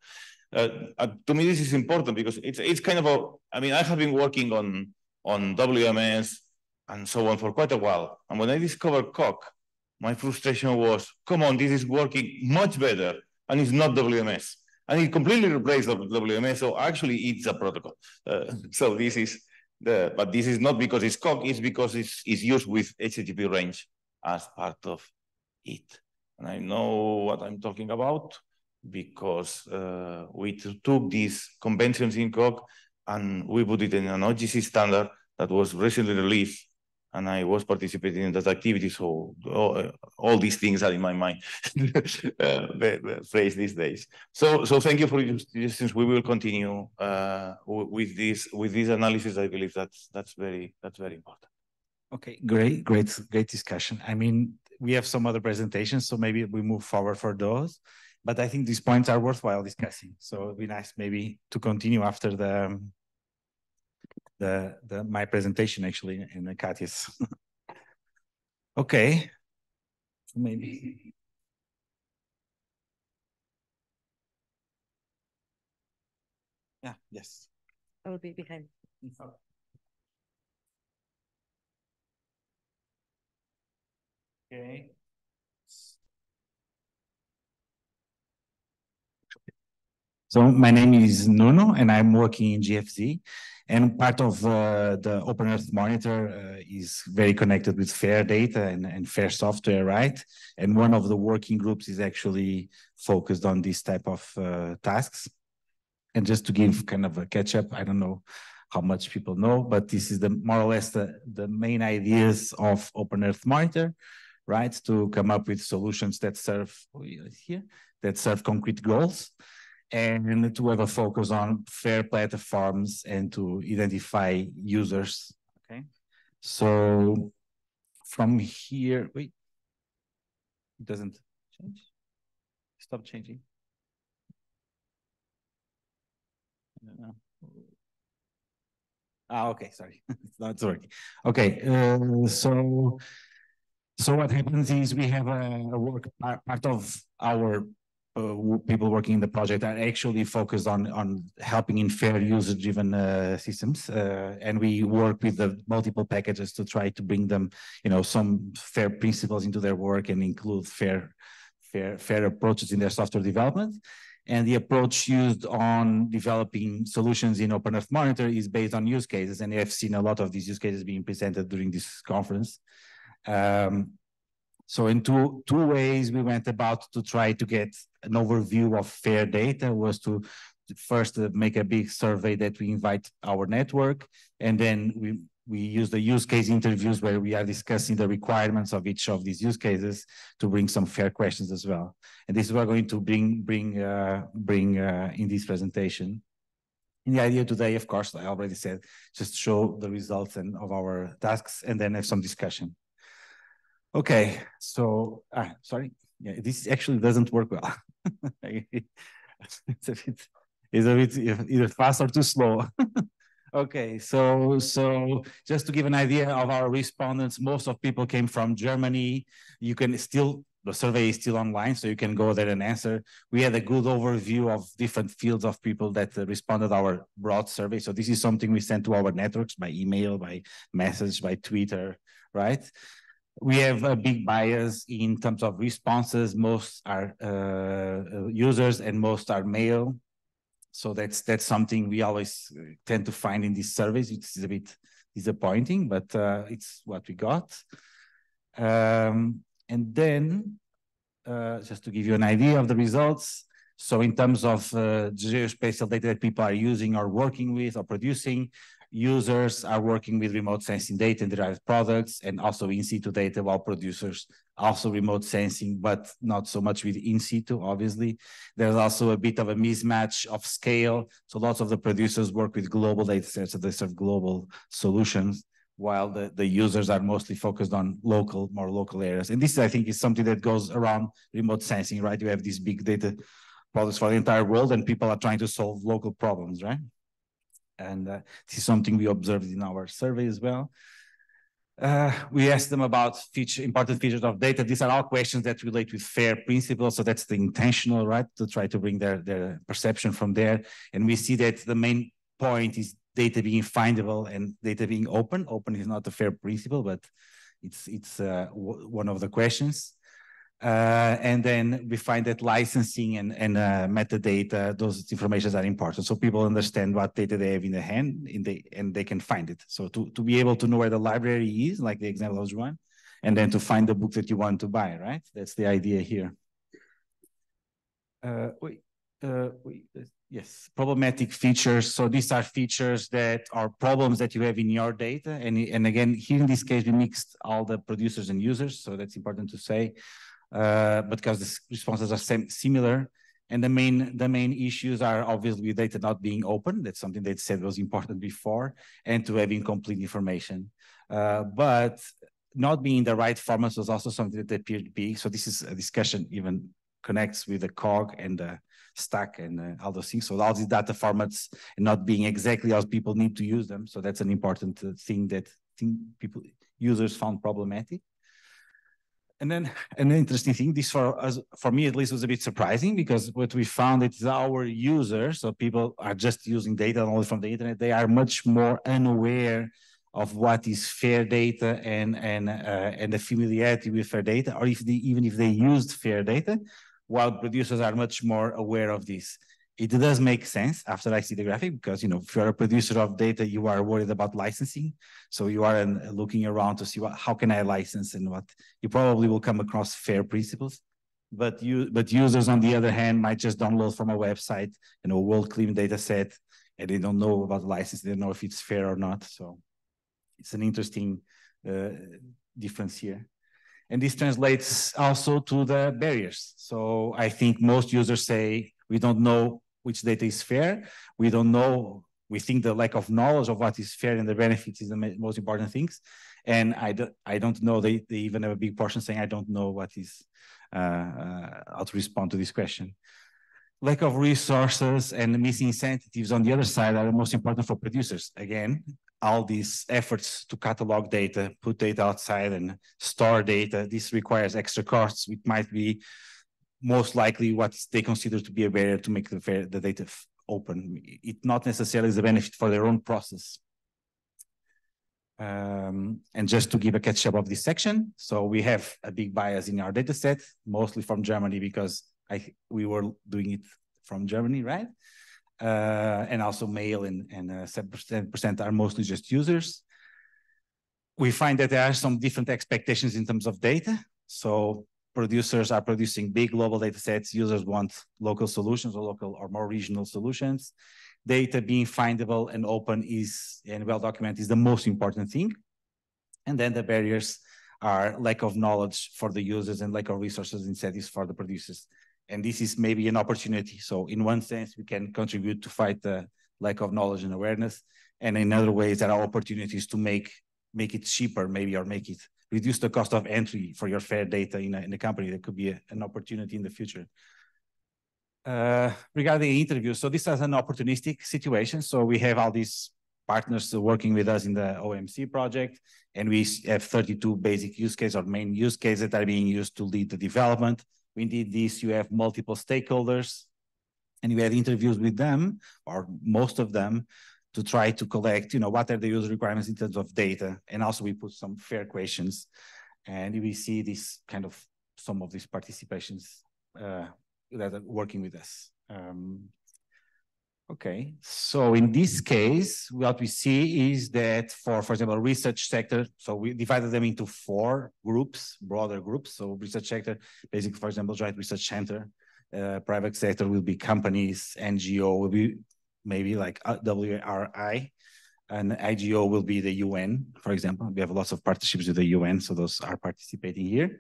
Uh, uh, to me, this is important because it's it's kind of a. I mean, I have been working on on WMS and so on for quite a while, and when I discovered COG, my frustration was, come on, this is working much better, and it's not WMS and it completely replaced WMS. So actually, it's a protocol. Uh, [laughs] so this is the, but this is not because it's COG, it's because it's, it's used with HTTP range as part of it. And I know what I'm talking about because uh, we took these conventions in COG and we put it in an OGC standard that was recently released and I was participating in that activity. So all, all these things are in my mind, [laughs] uh, phrase these days. So, so thank you for your suggestions. We will continue uh, with this with this analysis. I believe that's that's very that's very important. Okay, great, great, great discussion. I mean, we have some other presentations, so maybe we move forward for those. But I think these points are worthwhile discussing. So it'd be nice maybe to continue after the the, the my presentation actually in the Katya's. [laughs] okay, maybe. Yeah, yes. I will be behind. Okay. So my name is Nuno and I'm working in GFZ. And part of uh, the Open Earth Monitor uh, is very connected with FAIR data and, and FAIR software, right? And one of the working groups is actually focused on this type of uh, tasks. And just to give kind of a catch up, I don't know how much people know, but this is the more or less the, the main ideas of Open Earth Monitor, right? To come up with solutions that serve here, that serve concrete goals and to have a focus on fair platforms and to identify users. Okay. So from here, wait, it doesn't change. Stop changing. Ah, okay, sorry, [laughs] it's not working. Okay, uh, so so what happens is we have a, a work part of our uh, people working in the project are actually focused on on helping in fair user driven uh, systems uh, and we work with the multiple packages to try to bring them you know some fair principles into their work and include fair fair fair approaches in their software development. And the approach used on developing solutions in Open Earth Monitor is based on use cases and I've seen a lot of these use cases being presented during this conference. Um, so in two, two ways we went about to try to get an overview of fair data was to first uh, make a big survey that we invite our network and then we we use the use case interviews where we are discussing the requirements of each of these use cases to bring some fair questions as well. And this is what we're going to bring bring uh, bring uh, in this presentation. And the idea today, of course, I already said, just show the results and of our tasks and then have some discussion. Okay, so ah, sorry, yeah, this actually doesn't work well. [laughs] it's a bit, it's a bit either fast or too slow. [laughs] okay, so so just to give an idea of our respondents, most of people came from Germany. You can still the survey is still online, so you can go there and answer. We had a good overview of different fields of people that responded our broad survey. So this is something we sent to our networks by email, by message, by Twitter, right? We have a big bias in terms of responses. Most are uh, users and most are male. So that's that's something we always tend to find in these surveys. It's a bit disappointing, but uh, it's what we got. Um, and then, uh, just to give you an idea of the results, so in terms of uh, geospatial data that people are using or working with or producing, users are working with remote sensing data and derived products and also in situ data while producers also remote sensing, but not so much with in situ, obviously. There's also a bit of a mismatch of scale. So lots of the producers work with global data sets, so they serve global solutions, while the, the users are mostly focused on local, more local areas. And this, I think, is something that goes around remote sensing, right? You have these big data products for the entire world and people are trying to solve local problems, right? And uh, this is something we observed in our survey as well. Uh, we asked them about feature, important features of data. These are all questions that relate with FAIR principles. So that's the intentional, right? To try to bring their, their perception from there. And we see that the main point is data being findable and data being open. Open is not a FAIR principle, but it's, it's uh, one of the questions. Uh, and then we find that licensing and, and uh, metadata, those informations are important. So people understand what data they have in the hand in the, and they can find it. So to, to be able to know where the library is, like the example of Juan, and then to find the book that you want to buy, right? That's the idea here. Uh, wait, uh, wait, uh, yes, problematic features. So these are features that are problems that you have in your data. And, and again, here in this case, we mixed all the producers and users. So that's important to say uh, because the responses are same, similar. And the main the main issues are obviously data not being open. That's something they said was important before, and to have incomplete information. Uh, but not being the right formats was also something that appeared big. So this is a discussion even connects with the COG and the STAC and uh, all those things. So all these data formats not being exactly as people need to use them. So that's an important uh, thing that think people users found problematic. And then an interesting thing, this for us, for me at least, was a bit surprising because what we found is our users, so people are just using data only from the internet, they are much more unaware of what is fair data and and uh, and the familiarity with fair data, or if they even if they used fair data, while producers are much more aware of this it does make sense after I see the graphic because you know if you're a producer of data, you are worried about licensing, so you are uh, looking around to see what how can I license and what you probably will come across fair principles. But you but users on the other hand might just download from a website, you know, WorldClim data set, and they don't know about the license, they don't know if it's fair or not. So it's an interesting uh, difference here. And this translates also to the barriers. So I think most users say we don't know which data is fair. We don't know, we think the lack of knowledge of what is fair and the benefits is the most important things. And I, do, I don't know, they, they even have a big portion saying, I don't know what is, uh, uh, how to respond to this question. Lack of resources and missing incentives on the other side are the most important for producers. Again, all these efforts to catalog data, put data outside and store data, this requires extra costs, which might be most likely what they consider to be a barrier to make the, the data open. It not necessarily is a benefit for their own process. Um, and just to give a catch up of this section, so we have a big bias in our data set, mostly from Germany because I we were doing it from Germany, right? Uh, and also male and, and uh, 7% are mostly just users. We find that there are some different expectations in terms of data. So producers are producing big global data sets. Users want local solutions or local or more regional solutions data being findable and open is and well documented is the most important thing. And then the barriers are lack of knowledge for the users and lack of resources incentives for the producers. And this is maybe an opportunity. So in one sense, we can contribute to fight the lack of knowledge and awareness. And in other ways, there are opportunities to make make it cheaper, maybe, or make it reduce the cost of entry for your fair data in a, in a company. That could be a, an opportunity in the future uh, regarding interviews, so this is an opportunistic situation. So we have all these partners working with us in the OEMC project, and we have 32 basic use cases or main use cases that are being used to lead the development. We did this, you have multiple stakeholders, and we had interviews with them, or most of them, to try to collect, you know, what are the user requirements in terms of data. And also we put some fair questions, and we see this kind of, some of these participations uh, that are working with us. Um, okay, so in this case, what we see is that for, for example, research sector, so we divided them into four groups, broader groups. So research sector, basically, for example, joint research center, uh, private sector will be companies, NGO will be maybe like WRI, and IGO will be the UN, for example. We have lots of partnerships with the UN, so those are participating here.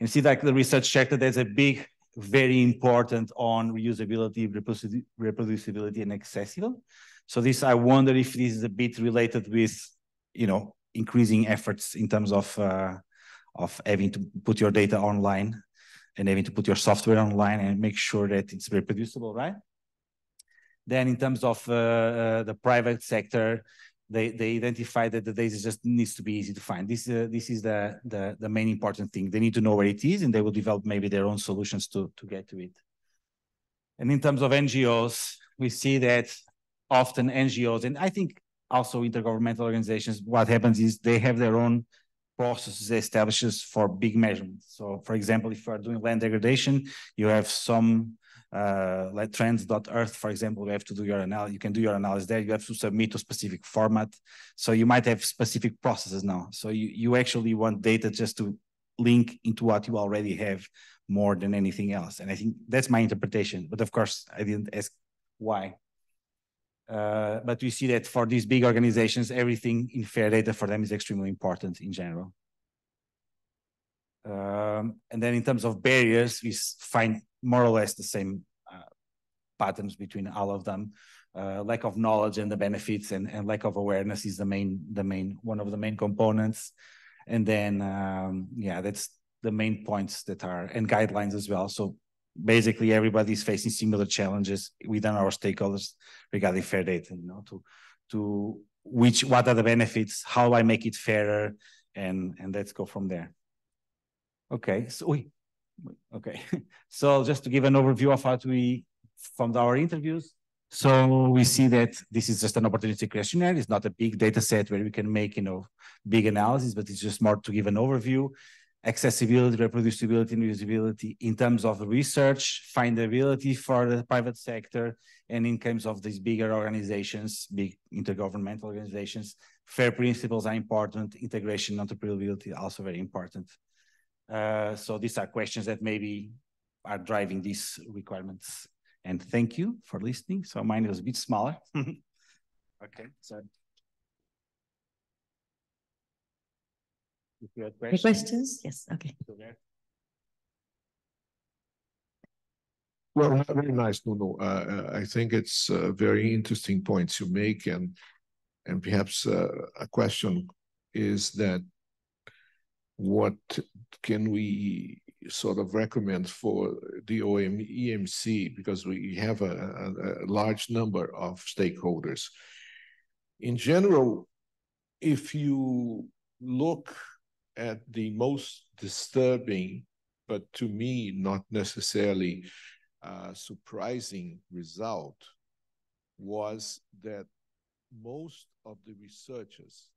You see like the research sector, there's a big very important on reusability, reproducibility, and accessible. So this, I wonder if this is a bit related with, you know, increasing efforts in terms of uh, of having to put your data online and having to put your software online and make sure that it's reproducible, right? Then in terms of uh, uh, the private sector, they they identify that the data just needs to be easy to find. This uh, this is the, the the main important thing. They need to know where it is, and they will develop maybe their own solutions to to get to it. And in terms of NGOs, we see that often NGOs, and I think also intergovernmental organizations, what happens is they have their own processes established for big measurements. So, for example, if you are doing land degradation, you have some uh, like trends.earth, for example, you have to do your analysis. You can do your analysis there. You have to submit to specific format. So you might have specific processes now. So you, you actually want data just to link into what you already have more than anything else. And I think that's my interpretation. But of course, I didn't ask why. Uh, but we see that for these big organizations, everything in fair data for them is extremely important in general. Um, and then in terms of barriers, we find more or less the same uh, patterns between all of them. Uh, lack of knowledge and the benefits and, and lack of awareness is the main the main one of the main components. And then um, yeah that's the main points that are and guidelines as well. So basically everybody's facing similar challenges within our stakeholders regarding fair data you know to to which what are the benefits how do i make it fairer and and let's go from there okay so we Okay, [laughs] so just to give an overview of what we from our interviews. So we see that this is just an opportunity questionnaire. It's not a big data set where we can make, you know, big analysis, but it's just more to give an overview. Accessibility, reproducibility, and usability in terms of research, findability for the private sector, and in terms of these bigger organizations, big intergovernmental organizations, fair principles are important. Integration, interoperability also very important. Uh, so these are questions that maybe are driving these requirements. And thank you for listening. So mine was a bit smaller. [laughs] okay, so. If you have questions. Any questions? Yes, okay. Well, very nice, Nuno. Uh, uh, I think it's uh, very interesting points you make, and and perhaps uh, a question is that what can we sort of recommend for the OM EMC because we have a, a, a large number of stakeholders. In general, if you look at the most disturbing but to me, not necessarily a surprising result was that most of the researchers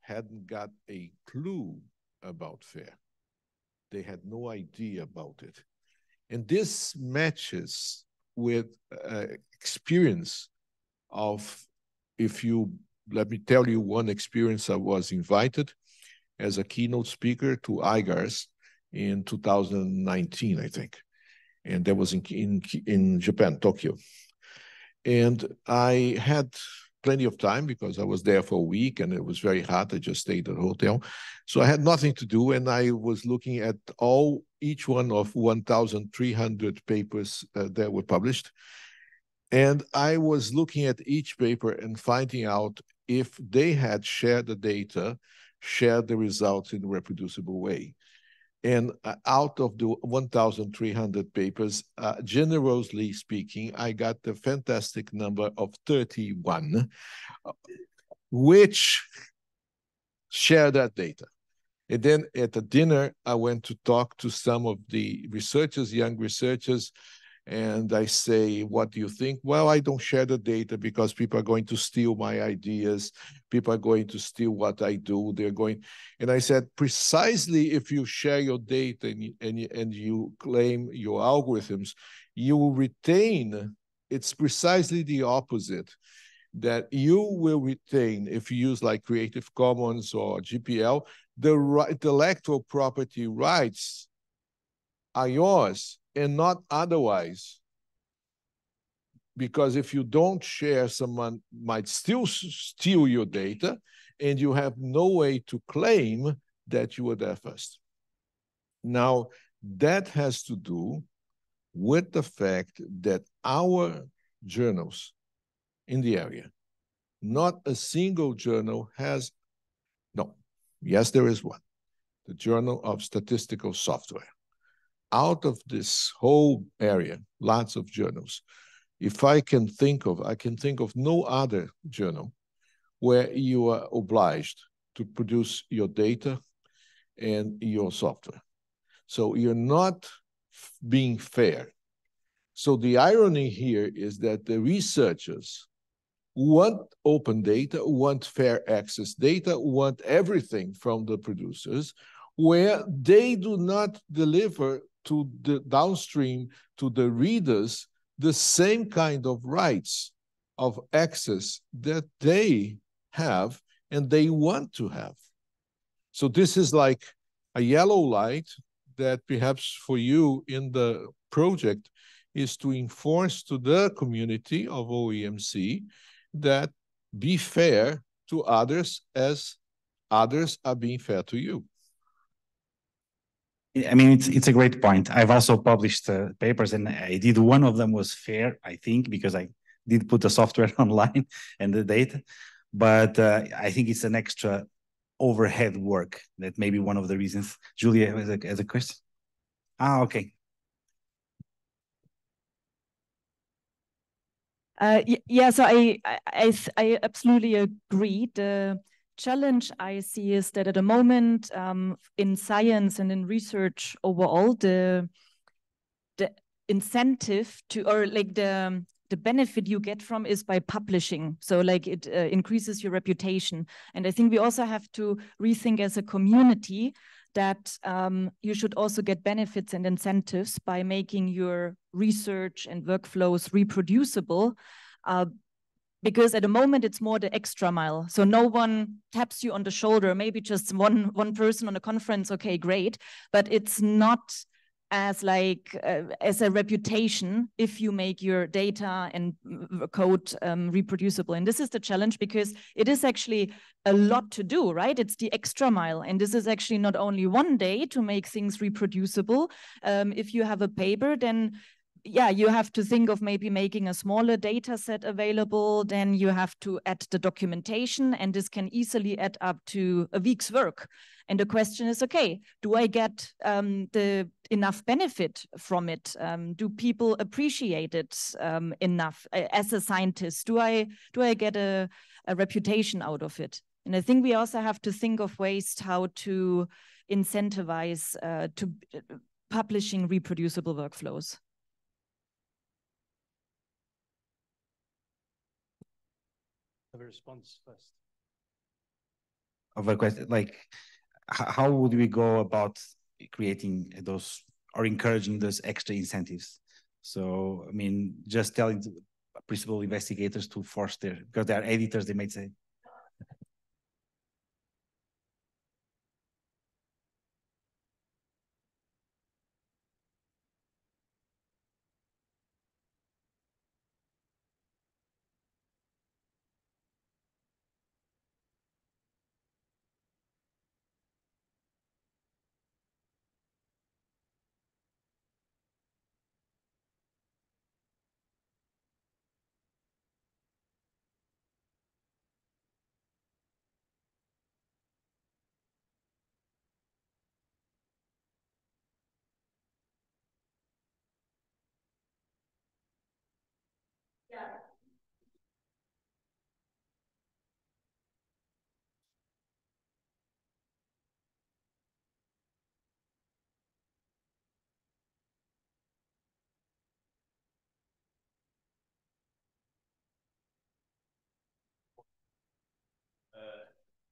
hadn't got a clue about FAIR. They had no idea about it. And this matches with uh, experience of, if you, let me tell you one experience I was invited as a keynote speaker to IGARSS in 2019, I think. And that was in, in, in Japan, Tokyo. And I had plenty of time because I was there for a week and it was very hot. I just stayed at a hotel. So I had nothing to do. And I was looking at all, each one of 1,300 papers uh, that were published. And I was looking at each paper and finding out if they had shared the data, shared the results in a reproducible way. And uh, out of the 1,300 papers, uh, generously speaking, I got the fantastic number of 31, which share that data. And then at the dinner, I went to talk to some of the researchers, young researchers, and I say, What do you think? Well, I don't share the data because people are going to steal my ideas. People are going to steal what I do. They're going. And I said, Precisely if you share your data and, and, and you claim your algorithms, you will retain. It's precisely the opposite that you will retain if you use like Creative Commons or GPL, the intellectual property rights are yours and not otherwise. Because if you don't share, someone might still steal your data and you have no way to claim that you were there first. Now, that has to do with the fact that our journals in the area, not a single journal has, no, yes, there is one, the Journal of Statistical Software out of this whole area, lots of journals, if I can think of, I can think of no other journal where you are obliged to produce your data and your software. So you're not being fair. So the irony here is that the researchers want open data, want fair access data, want everything from the producers, where they do not deliver to the downstream to the readers the same kind of rights of access that they have and they want to have. So this is like a yellow light that perhaps for you in the project is to enforce to the community of OEMC that be fair to others as others are being fair to you. I mean, it's it's a great point. I've also published uh, papers, and I did one of them was fair, I think, because I did put the software [laughs] online and the data, but uh, I think it's an extra overhead work that may be one of the reasons. Julia has a, has a question. Ah, okay. Uh, yeah, so I, I I absolutely agree. Challenge I see is that at the moment um, in science and in research overall, the the incentive to or like the the benefit you get from is by publishing. So like it uh, increases your reputation. And I think we also have to rethink as a community that um, you should also get benefits and incentives by making your research and workflows reproducible uh, because at the moment it's more the extra mile. So no one taps you on the shoulder maybe just one one person on a conference okay great. But it's not as like uh, as a reputation if you make your data and code um, reproducible. And this is the challenge because it is actually a lot to do right? It's the extra mile. And this is actually not only one day to make things reproducible. Um, if you have a paper then yeah, you have to think of maybe making a smaller data set available. Then you have to add the documentation, and this can easily add up to a week's work. And the question is, okay, do I get um, the enough benefit from it? Um, do people appreciate it um, enough as a scientist? Do I do I get a, a reputation out of it? And I think we also have to think of ways how to incentivize uh, to publishing reproducible workflows? Have a response first. Of a question, like, how would we go about creating those or encouraging those extra incentives? So, I mean, just telling principal investigators to force their, because they are editors, they might say,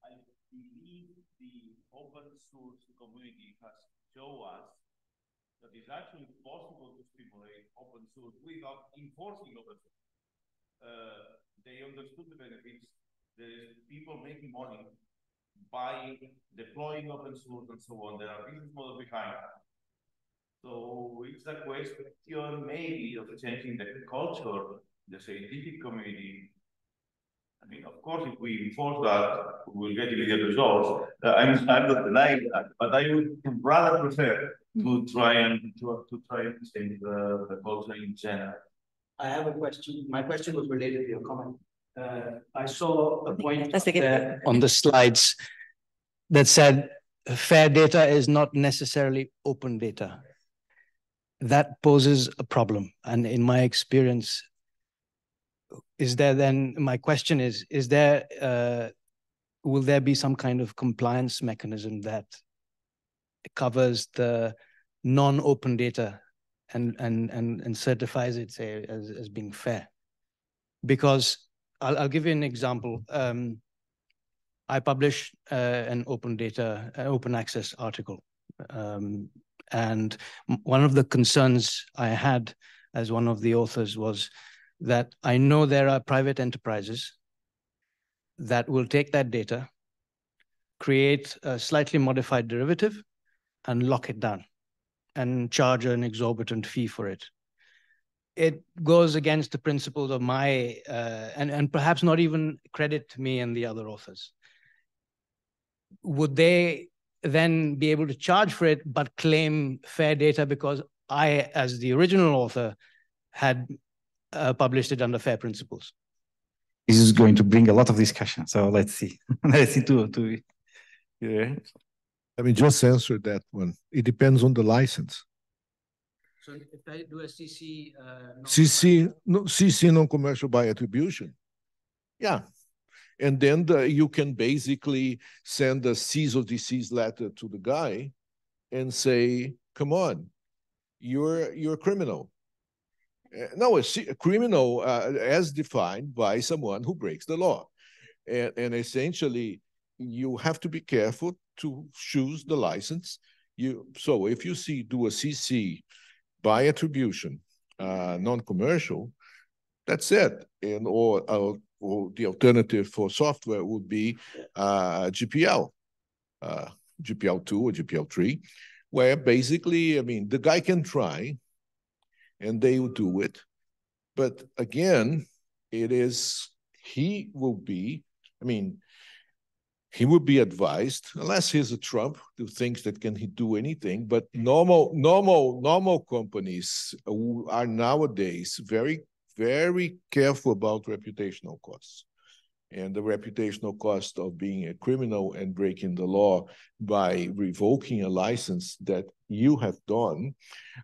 I believe the open source community has shown us that it's actually possible to stimulate open source without enforcing open source. Uh, they understood the benefits. There's people making money by deploying open source and so on. There are business models behind. So it's a question maybe of changing the culture, the scientific community, I mean, of course, if we enforce that, we will get immediate results. Uh, I'm, I'm not denying that, but I would rather prefer to try and to, to try and change the, the culture in general. I have a question. My question was related to your comment. Uh, I saw a point Let's take it. there on the slides that said fair data is not necessarily open data. That poses a problem. And in my experience, is there then, my question is, is there, uh, will there be some kind of compliance mechanism that covers the non-open data and, and, and, and certifies it, say, as, as being fair? Because I'll, I'll give you an example. Um, I published uh, an open data, an open access article. Um, and one of the concerns I had as one of the authors was that I know there are private enterprises that will take that data, create a slightly modified derivative, and lock it down and charge an exorbitant fee for it. It goes against the principles of my, uh, and, and perhaps not even credit me and the other authors. Would they then be able to charge for it, but claim fair data because I, as the original author, had uh, published it under FAIR principles. This is going to bring a lot of discussion. So let's see. [laughs] let's see to to yeah. I mean, just answer that one. It depends on the license. So if I do a CC, uh, CC, no, CC non-commercial by attribution. Yeah. And then the, you can basically send a cease of disease letter to the guy and say, come on, you're, you're a criminal. Uh, no, a, a criminal uh, as defined by someone who breaks the law. And, and essentially, you have to be careful to choose the license. You So if you see do a CC by attribution, uh, non-commercial, that's it. And or, or, or the alternative for software would be uh, GPL, uh, GPL2 or GPL3, where basically, I mean, the guy can try, and they will do it. But again, it is, he will be, I mean, he would be advised, unless he's a Trump who thinks that can he do anything. But normal, normal, normal companies uh, are nowadays very, very careful about reputational costs and the reputational cost of being a criminal and breaking the law by revoking a license that you have done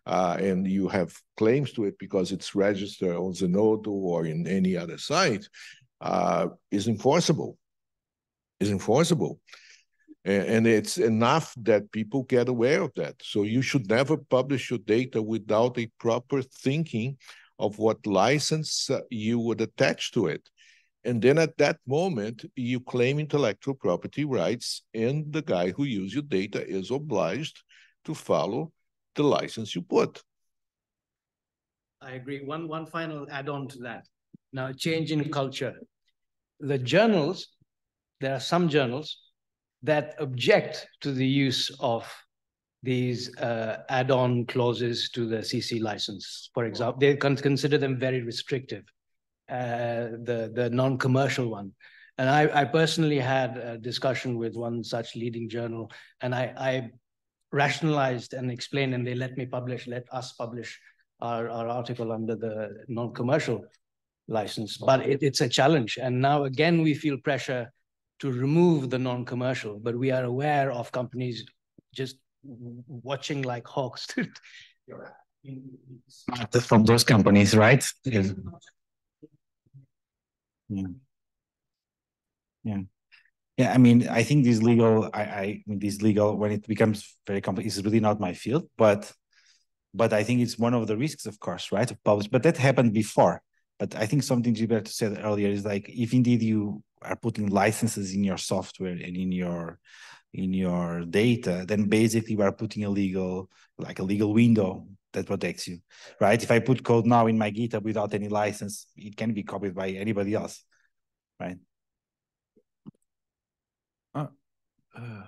uh, and you have claims to it because it's registered on Zenodo or in any other site uh, is enforceable. Is enforceable. And, it's enough that people get aware of that. So you should never publish your data without a proper thinking of what license uh, you would attach to it. And then at that moment, you claim intellectual property rights, and the guy who used your data is obliged to follow the license you put. I agree. One, one final add-on to that. Now, change in culture. The journals, there are some journals that object to the use of these uh, add-on clauses to the CC license. For example, they consider them very restrictive, uh, the, the non-commercial one. And I, I, personally had a discussion with one such leading journal, and I, I rationalized and explained, and they let me publish, let us publish our, our article under the non-commercial license. But it, it's a challenge. And now again, we feel pressure to remove the non-commercial, but we are aware of companies just watching like hawks. [laughs] From those companies, right? Yeah. Yeah. Yeah, Yeah, I mean, I think this legal, I, I mean, this legal, when it becomes very complex, is really not my field, but, but I think it's one of the risks, of course, right, of publish. But that happened before. But I think something Gilberto said earlier is like, if indeed you are putting licenses in your software and in your in your data, then basically we are putting a legal, like a legal window that protects you, right? If I put code now in my GitHub without any license, it can be copied by anybody else, right? Uh, uh,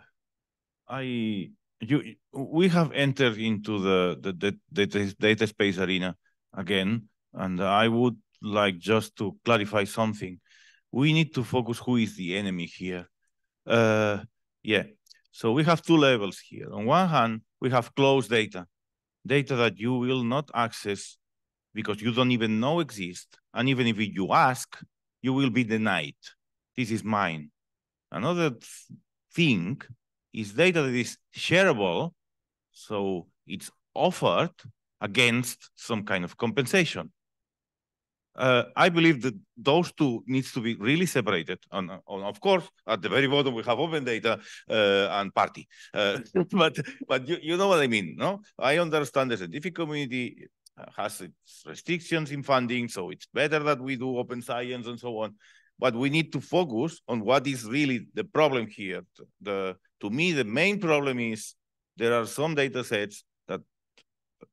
I you we have entered into the the, the data, data space arena again, and I would like just to clarify something we need to focus who is the enemy here. Uh, yeah, so we have two levels here. On one hand, we have closed data, data that you will not access because you don't even know exist. And even if you ask, you will be denied. This is mine. Another thing is data that is shareable, so it's offered against some kind of compensation uh, I believe that those two needs to be really separated. And, and of course, at the very bottom we have open data uh, and party. Uh, [laughs] but but you, you know what I mean, no? I understand the scientific community has its restrictions in funding, so it's better that we do open science and so on. But we need to focus on what is really the problem here. The to me, the main problem is there are some data sets that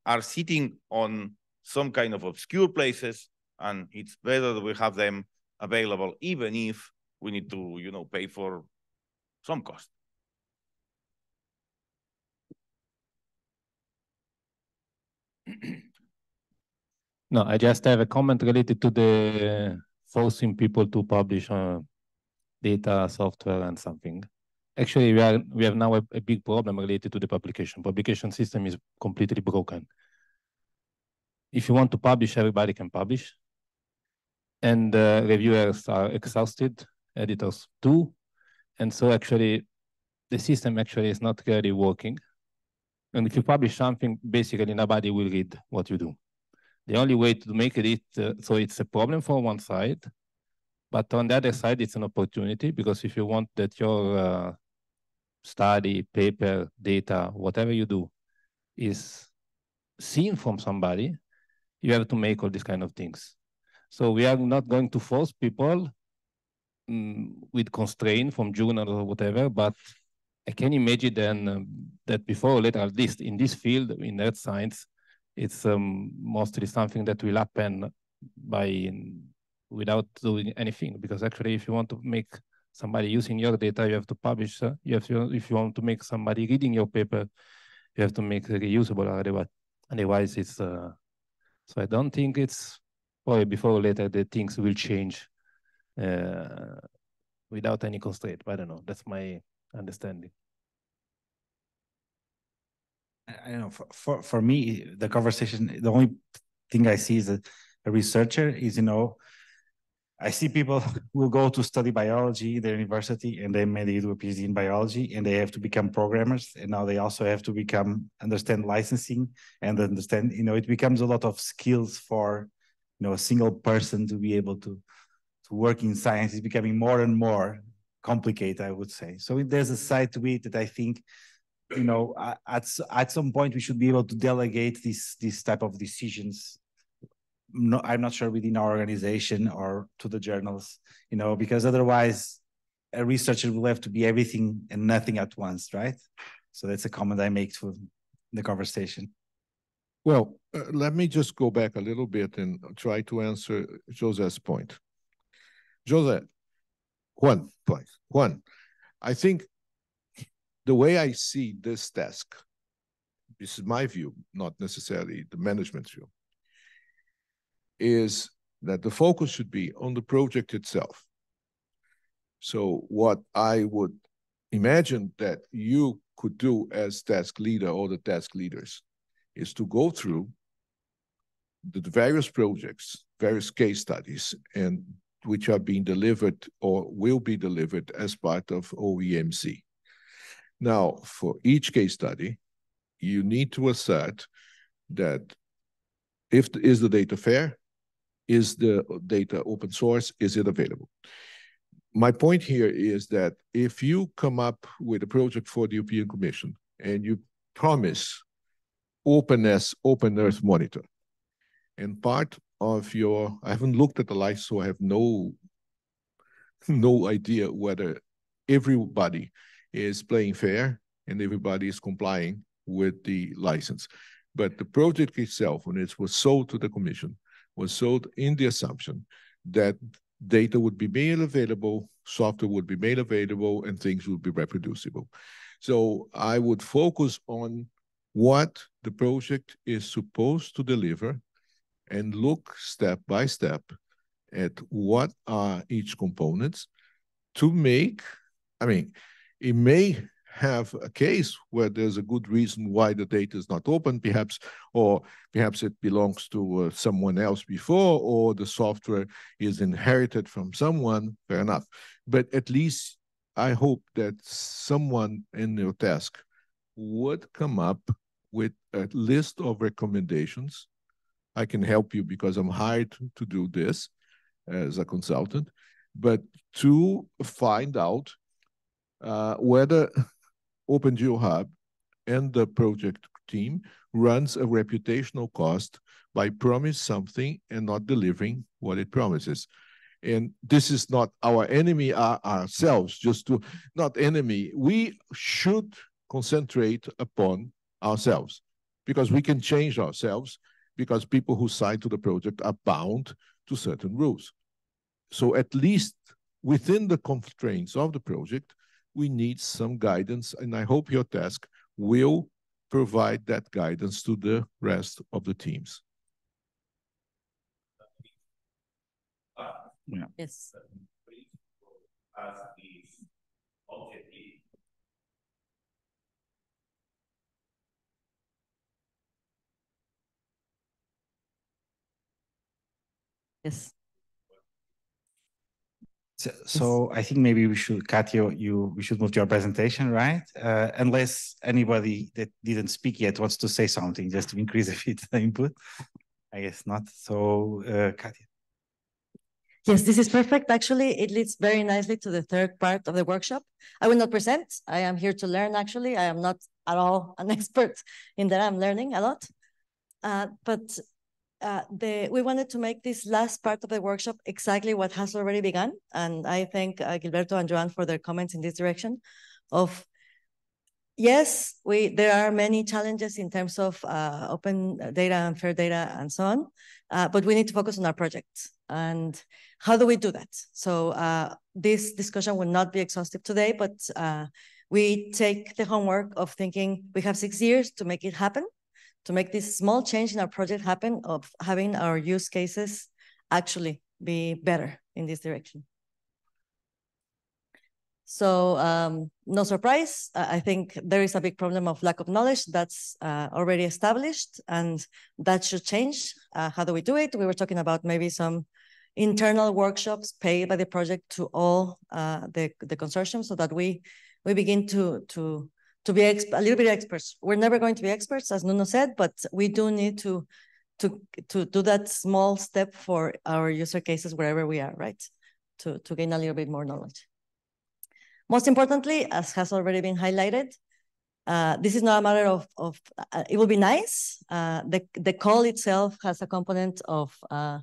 are sitting on some kind of obscure places and it's better that we have them available, even if we need to, you know, pay for some cost. [clears throat] No, I just have a comment related to the forcing people to publish uh, data, software, and something. Actually, we are we have now a, a big problem related to the publication. Publication system is completely broken. If you want to publish, everybody can publish and uh, reviewers are exhausted, editors too. And so actually the system actually is not really working. And if you publish something, basically nobody will read what you do. The only way to make it, uh, so it's a problem for one side, but on the other side, it's an opportunity because if you want that your uh, study, paper, data, whatever you do is seen from somebody, you have to make all these kind of things. So we are not going to force people um, with constraint from journal or whatever, but I can imagine then um, that before or later, at least in this field, in earth science, it's um, mostly something that will happen by without doing anything. Because actually, if you want to make somebody using your data, you have to publish. Uh, you have to, if you want to make somebody reading your paper, you have to make it reusable. Otherwise, otherwise it's. Uh, so I don't think it's probably before or later the things will change uh, without any constraint. I don't know. That's my understanding. I don't know. For, for, for me, the conversation, the only thing I see is a, a researcher is, you know, I see people [laughs] will go to study biology, in their university, and they maybe do a PhD in biology, and they have to become programmers, and now they also have to become understand licensing and understand. You know, it becomes a lot of skills for you know a single person to be able to to work in science is becoming more and more complicated, I would say. So there's a side to it that I think, you know, at at some point we should be able to delegate this this type of decisions. No, I'm not sure within our organization or to the journals, you know, because otherwise a researcher will have to be everything and nothing at once, right? So that's a comment I make to the conversation. Well, uh, let me just go back a little bit and try to answer Jose's point. Jose, one point. One, I think the way I see this task, this is my view, not necessarily the management's view, is that the focus should be on the project itself. So what I would imagine that you could do as task leader or the task leaders is to go through the various projects, various case studies, and which are being delivered or will be delivered as part of OEMC. Now, for each case study, you need to assert that if is the data fair, is the data open source, is it available? My point here is that if you come up with a project for the European Commission and you promise openness, open earth monitor, and part of your, I haven't looked at the license, so I have no, [laughs] no idea whether everybody is playing fair and everybody is complying with the license. But the project itself, when it was sold to the commission, was sold in the assumption that data would be made available, software would be made available, and things would be reproducible. So I would focus on what the project is supposed to deliver and look step by step at what are each components to make, I mean, it may have a case where there's a good reason why the data is not open, perhaps, or perhaps it belongs to uh, someone else before, or the software is inherited from someone, fair enough. But at least I hope that someone in your task would come up with a list of recommendations I can help you because I'm hired to do this as a consultant, but to find out uh, whether [laughs] OpenGeoHub and the project team runs a reputational cost by promising something and not delivering what it promises. And this is not our enemy our, ourselves, just to not enemy. We should concentrate upon ourselves because we can change ourselves because people who sign to the project are bound to certain rules. So at least within the constraints of the project, we need some guidance, and I hope your task will provide that guidance to the rest of the teams. Uh, yeah. Yes. Yes. So, so I think maybe we should, Katya, you we should move to your presentation, right? Uh, unless anybody that didn't speak yet wants to say something, just to increase a bit the input. I guess not. So, uh, Katya. Yes, this is perfect. Actually, it leads very nicely to the third part of the workshop. I will not present. I am here to learn, actually. I am not at all an [laughs] expert in that. I'm learning a lot. Uh, but uh, the, we wanted to make this last part of the workshop exactly what has already begun. And I thank uh, Gilberto and Joan for their comments in this direction of, yes, we there are many challenges in terms of uh, open data and fair data and so on, uh, but we need to focus on our projects. And how do we do that? So uh, this discussion will not be exhaustive today, but uh, we take the homework of thinking we have six years to make it happen to make this small change in our project happen of having our use cases actually be better in this direction. So um, no surprise, I think there is a big problem of lack of knowledge that's uh, already established and that should change. Uh, how do we do it? We were talking about maybe some internal workshops paid by the project to all uh, the, the consortium so that we, we begin to, to to be a little bit experts. We're never going to be experts, as Nuno said, but we do need to to to do that small step for our user cases wherever we are, right? To to gain a little bit more knowledge. Most importantly, as has already been highlighted, uh, this is not a matter of, of uh, it will be nice. Uh, the, the call itself has a component of, uh,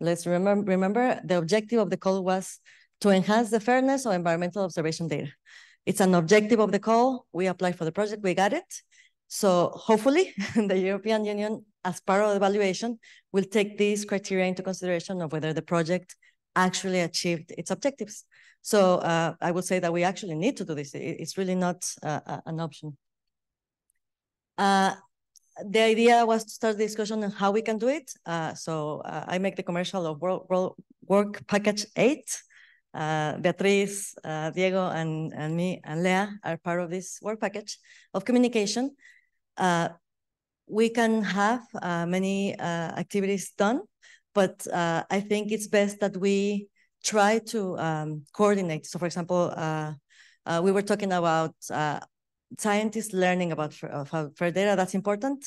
let's remember, remember the objective of the call was to enhance the fairness of environmental observation data. It's an objective of the call. We applied for the project, we got it. So hopefully [laughs] the European Union, as part of the evaluation, will take these criteria into consideration of whether the project actually achieved its objectives. So uh, I would say that we actually need to do this. It's really not uh, an option. Uh, the idea was to start the discussion on how we can do it. Uh, so uh, I make the commercial of work, work package eight. Uh, Beatriz, uh, Diego, and, and me and Lea are part of this work package of communication. Uh, we can have uh, many activities done, but I think it's best that we try to um, coordinate. So for example, we were talking about scientists learning about fair, fair data, that's important.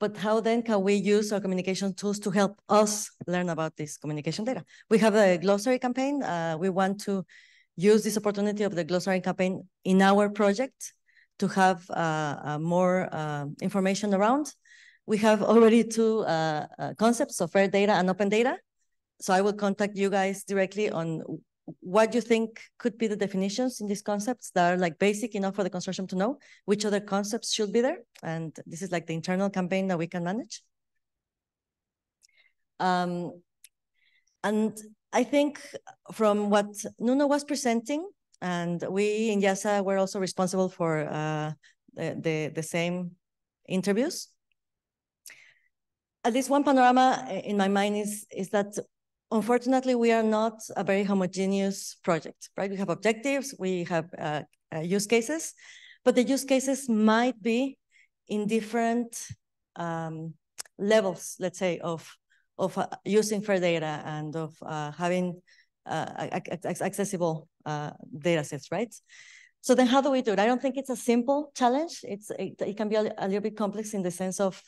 But how then can we use our communication tools to help us learn about this communication data? We have a glossary campaign. Uh, we want to use this opportunity of the glossary campaign in our project to have uh, uh, more uh, information around. We have already two uh, concepts of fair data and open data. So I will contact you guys directly on what do you think could be the definitions in these concepts that are like basic enough for the consortium to know which other concepts should be there. And this is like the internal campaign that we can manage. Um, and I think from what Nuno was presenting, and we in IIASA were also responsible for uh, the, the, the same interviews. At least one panorama in my mind is, is that unfortunately, we are not a very homogeneous project, right? We have objectives, we have uh, uh, use cases, but the use cases might be in different um, levels, let's say, of of uh, using fair data and of uh, having uh, accessible uh, data sets, right? So then how do we do it? I don't think it's a simple challenge. It's It, it can be a, a, little bit complex in the sense of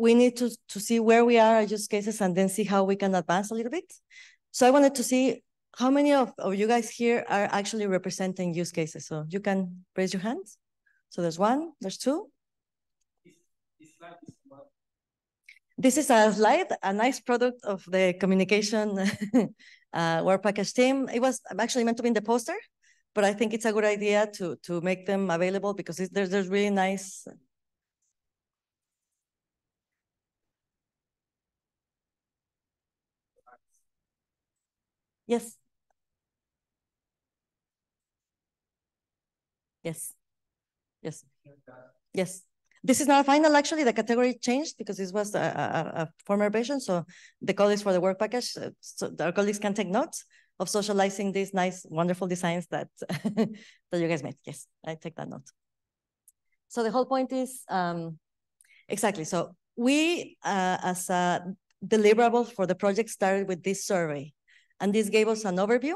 we need to, to see where we are at use cases and then see how we can advance a little bit. So I wanted to see how many of, of you guys here are actually representing use cases. So you can raise your hands. So there's one, there's two. This is a slide, a nice product of the communication [laughs] uh, work package team. It was actually meant to be in the poster, but I think it's a good idea to, to make them available because there's, there's really nice Yes. Yes. Yes. Yes. This is not final, actually. The category changed because this was a, a, a, former version. So the is for the work package. Uh, so our colleagues can take notes of socializing these nice, wonderful designs that, [laughs] that you guys made. Yes, I take that note. So the whole point is, um, exactly. So we, uh, as a deliverable for the project, started with this survey. And this gave us an overview.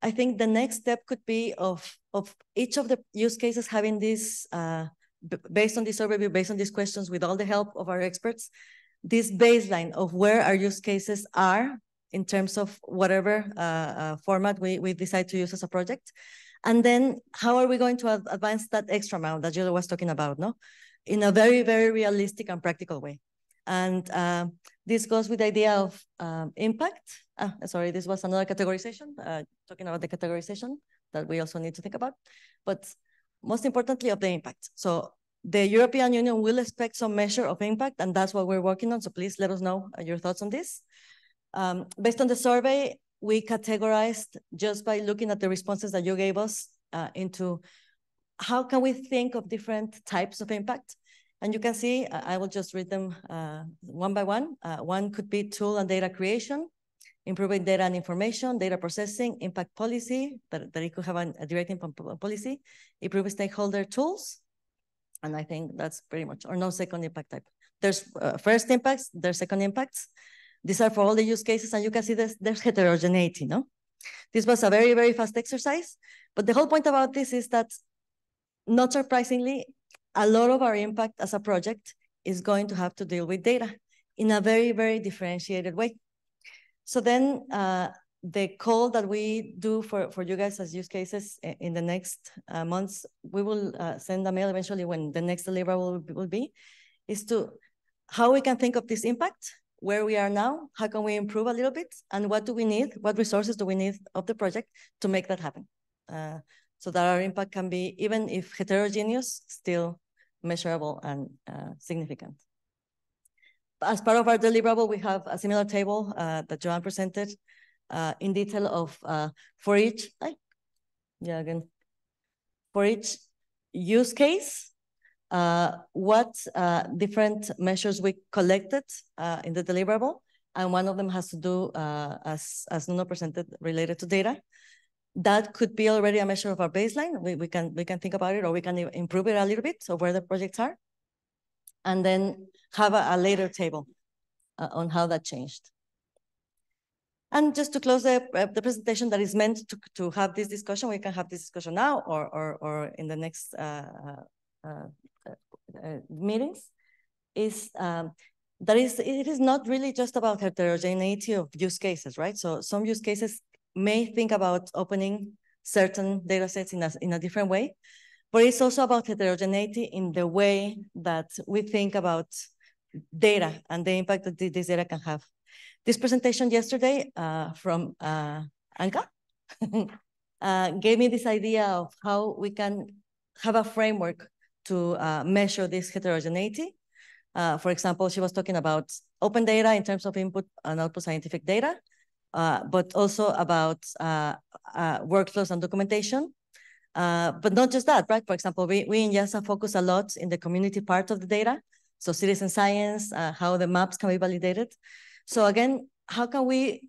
I think the next step could be of, of each of the use cases having this, uh, based on this overview, based on these questions, with all the help of our experts, this baseline of where our use cases are in terms of whatever uh, uh, format we, we decide to use as a project. And then how are we going to advance that extra amount that Julia was talking about, no? In a very, very realistic and practical way. And uh, this goes with the idea of um, impact. Ah, sorry, this was another categorization, uh, talking about the categorization that we also need to think about. But most importantly, of the impact. So the European Union will expect some measure of impact, and that's what we're working on. So please let us know your thoughts on this. Um, based on the survey, we categorized just by looking at the responses that you gave us uh, into how can we think of different types of impact. And you can see, I will just read them uh, one by one. Uh, one could be tool and data creation, improving data and information, data processing, impact policy, that, that it could have an, a direct impact on policy, improve stakeholder tools. And I think that's pretty much, or no second impact type. There's uh, first impacts, there's second impacts. These are for all the use cases, and you can see this, there's heterogeneity, no? This was a very, very fast exercise, but the whole point about this is that, not surprisingly, a lot of our impact as a project is going to have to deal with data in a very, very differentiated way. So then uh, the call that we do for, for you guys as use cases in the next uh, months, we will uh, send a mail eventually when the next deliverable will be, is to how we can think of this impact, where we are now, how can we improve a little bit, and what do we need, what resources do we need of the project to make that happen? Uh, so that our impact can be, even if heterogeneous, still measurable and uh, significant. As part of our deliverable, we have a similar table uh, that Joanne presented uh, in detail of uh, for each, yeah, again, for each use case, uh, what uh, different measures we collected in the deliverable, and one of them has to do, as, as Nuno presented, related to data. That could be already a measure of our baseline. We, we, can, we can think about it, or we can improve it a little bit, so where the projects are, and then have a, a later table on how that changed. And just to close the, uh, the presentation that is meant to, to have this discussion, we can have this discussion now or, or, or in the next uh, uh, uh, uh meetings, is um, that is, it is not really just about heterogeneity of use cases, right? So some use cases may think about opening certain data sets in a, in a different way, but it's also about heterogeneity in the way that we think about data and the impact that this data can have. This presentation yesterday uh, from uh, Anka [laughs] uh, gave me this idea of how we can have a framework to uh, measure this heterogeneity. Uh, for example, she was talking about open data in terms of input and output scientific data, uh, but also about workflows and documentation. but not just that, right? For example, we, we in IIASA focus a lot in the community part of the data. So citizen science, how the maps can be validated. So again, how can we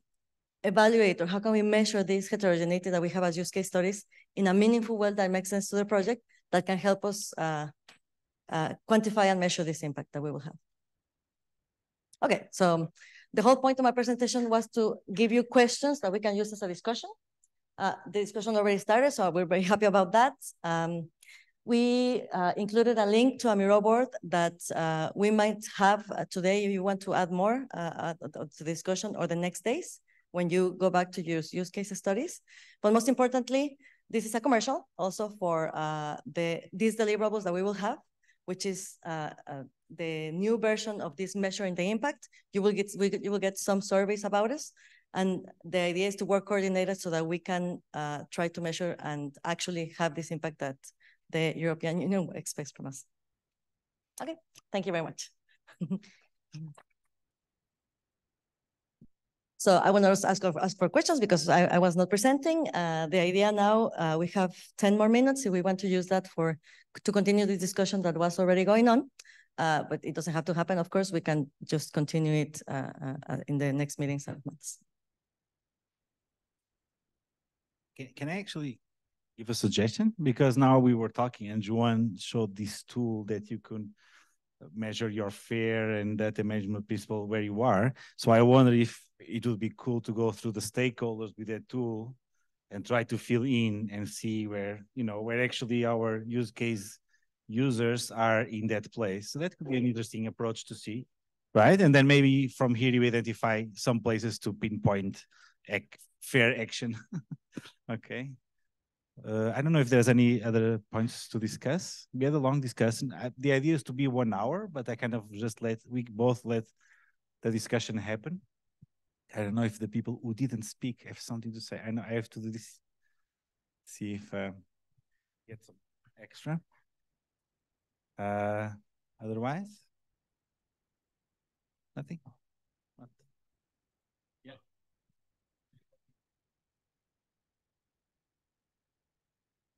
evaluate or how can we measure this heterogeneity that we have as use case studies in a meaningful way that makes sense to the project that can help us uh, uh, quantify and measure this impact that we will have. Okay, so the whole point of my presentation was to give you questions that we can use as a discussion. Uh, the discussion already started, so we're very happy about that. Um, we uh, included a link to a Miro board that uh, we might have uh, today if you want to add more uh, uh, to the discussion or the next days when you go back to use use case studies. But most importantly, this is a commercial also for the these deliverables that we will have, which is the new version of this measuring the impact. You will get you will get some surveys about us. And the idea is to work coordinated so that we can try to measure and actually have this impact that the European Union expects from us. Okay, thank you very much. [laughs] So I want to ask, ask for questions because I, I was not presenting. Uh, the idea now, uh, we have 10 more minutes if we want to use that for to continue the discussion that was already going on. Uh, but it doesn't have to happen, of course. We can just continue it uh, uh, uh, in the next meetings and months. Can, can I actually give a suggestion? Because now we were talking and Juan showed this tool that you can measure your FAIR and data management principle where you are. So I wonder if it would be cool to go through the stakeholders with that tool and try to fill in and see where, you know, where actually our use case users are in that place. So that could be an interesting approach to see, right? And then maybe from here you identify some places to pinpoint fair action. [laughs] okay. Uh, I don't know if there's any other points to discuss. We had a long discussion. The idea is to be one hour, but I kind of just let we both let the discussion happen. I don't know if the people who didn't speak have something to say. I know I have to do this. See if uh, get some extra. Uh, otherwise, nothing.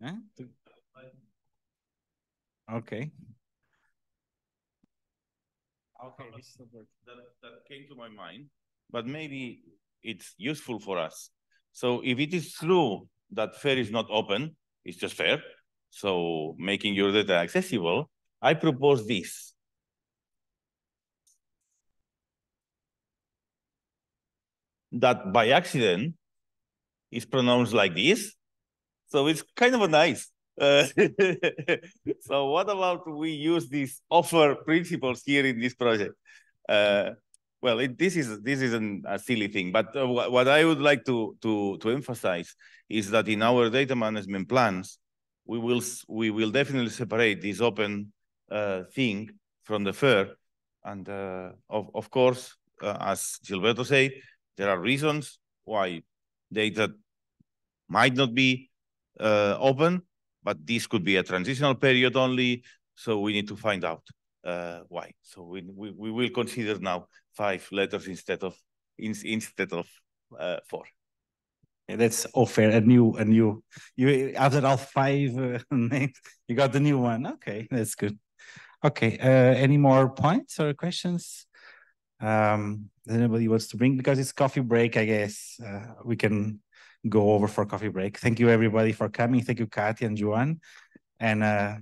Huh? Okay. Okay, that, that came to my mind, but maybe it's useful for us. So if it is true that FAIR is not open, it's just FAIR, so making your data accessible, I propose this. That by accident is pronounced like this, so it's kind of nice. Uh, [laughs] so what about we use these offer principles here in this project? Uh, well, it, this is this isn't a silly thing, but uh, what, I would like to to to emphasize is that in our data management plans, we will we will definitely separate this open thing from the FAIR, and uh, of of course, uh, as Gilberto said, there are reasons why data might not be uh, open, but this could be a transitional period only. So we need to find out uh, why. So we, we, we will consider now five letters instead of in, instead of uh, four. Yeah, that's fair. A new, a new. You after all five uh, [laughs] names, you got the new one. Okay, that's good. Okay. Uh, any more points or questions? Um, anybody wants to bring because it's coffee break. I guess uh, we can go over for coffee break. Thank you everybody for coming. Thank you, Kathy and Joan. And uh,